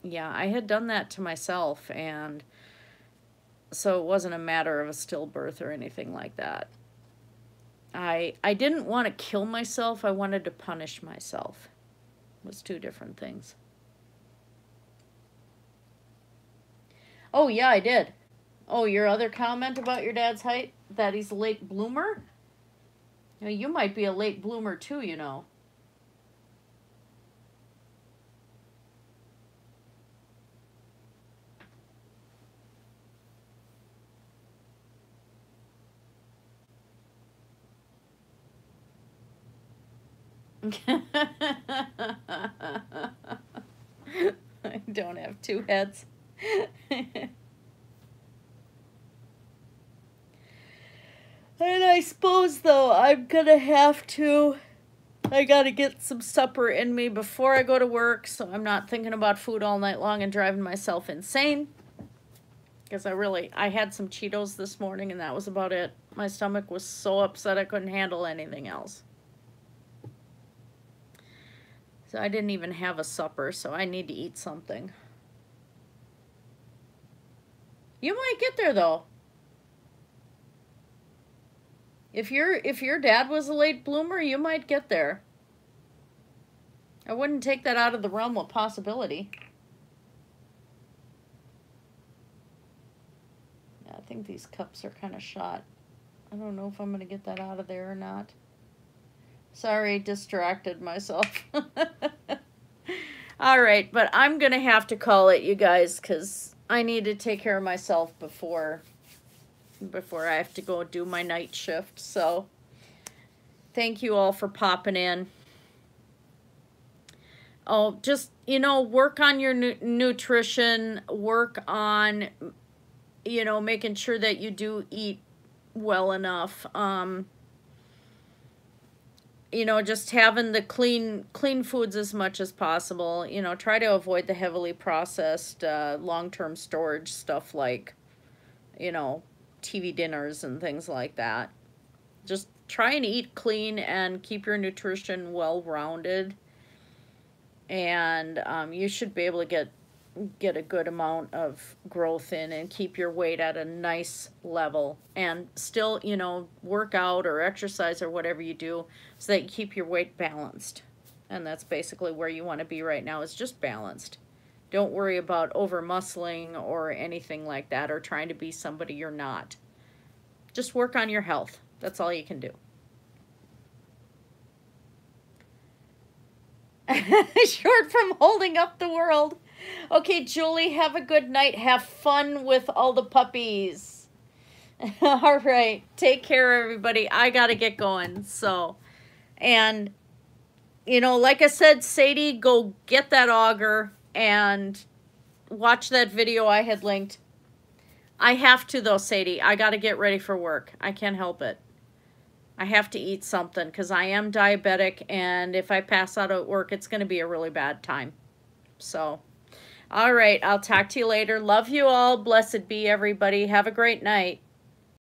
yeah, I had done that to myself. And so it wasn't a matter of a stillbirth or anything like that. I, I didn't want to kill myself. I wanted to punish myself. It was two different things. Oh, yeah, I did. Oh, your other comment about your dad's height? That he's a late bloomer? You, you might be a late bloomer too, you know. I don't have two heads. and I suppose, though, I'm gonna have to. I gotta get some supper in me before I go to work, so I'm not thinking about food all night long and driving myself insane. Because I really, I had some Cheetos this morning and that was about it. My stomach was so upset I couldn't handle anything else. So I didn't even have a supper, so I need to eat something. You might get there though. If your if your dad was a late bloomer, you might get there. I wouldn't take that out of the realm of possibility. Yeah, I think these cups are kind of shot. I don't know if I'm going to get that out of there or not. Sorry, distracted myself. All right, but I'm going to have to call it, you guys, because I need to take care of myself before before I have to go do my night shift. So thank you all for popping in. Oh, just, you know, work on your nu nutrition, work on, you know, making sure that you do eat well enough. Um, you know, just having the clean clean foods as much as possible. You know, try to avoid the heavily processed uh, long-term storage stuff like, you know, TV dinners and things like that. Just try and eat clean and keep your nutrition well-rounded. And um, you should be able to get get a good amount of growth in and keep your weight at a nice level and still, you know, work out or exercise or whatever you do so that you keep your weight balanced. And that's basically where you want to be right now is just balanced. Don't worry about over muscling or anything like that or trying to be somebody you're not. Just work on your health. That's all you can do. Short from holding up the world. Okay, Julie, have a good night. Have fun with all the puppies. all right. Take care, everybody. I got to get going. So, and, you know, like I said, Sadie, go get that auger and watch that video I had linked. I have to, though, Sadie. I got to get ready for work. I can't help it. I have to eat something because I am diabetic, and if I pass out at work, it's going to be a really bad time. So... All right. I'll talk to you later. Love you all. Blessed be everybody. Have a great night.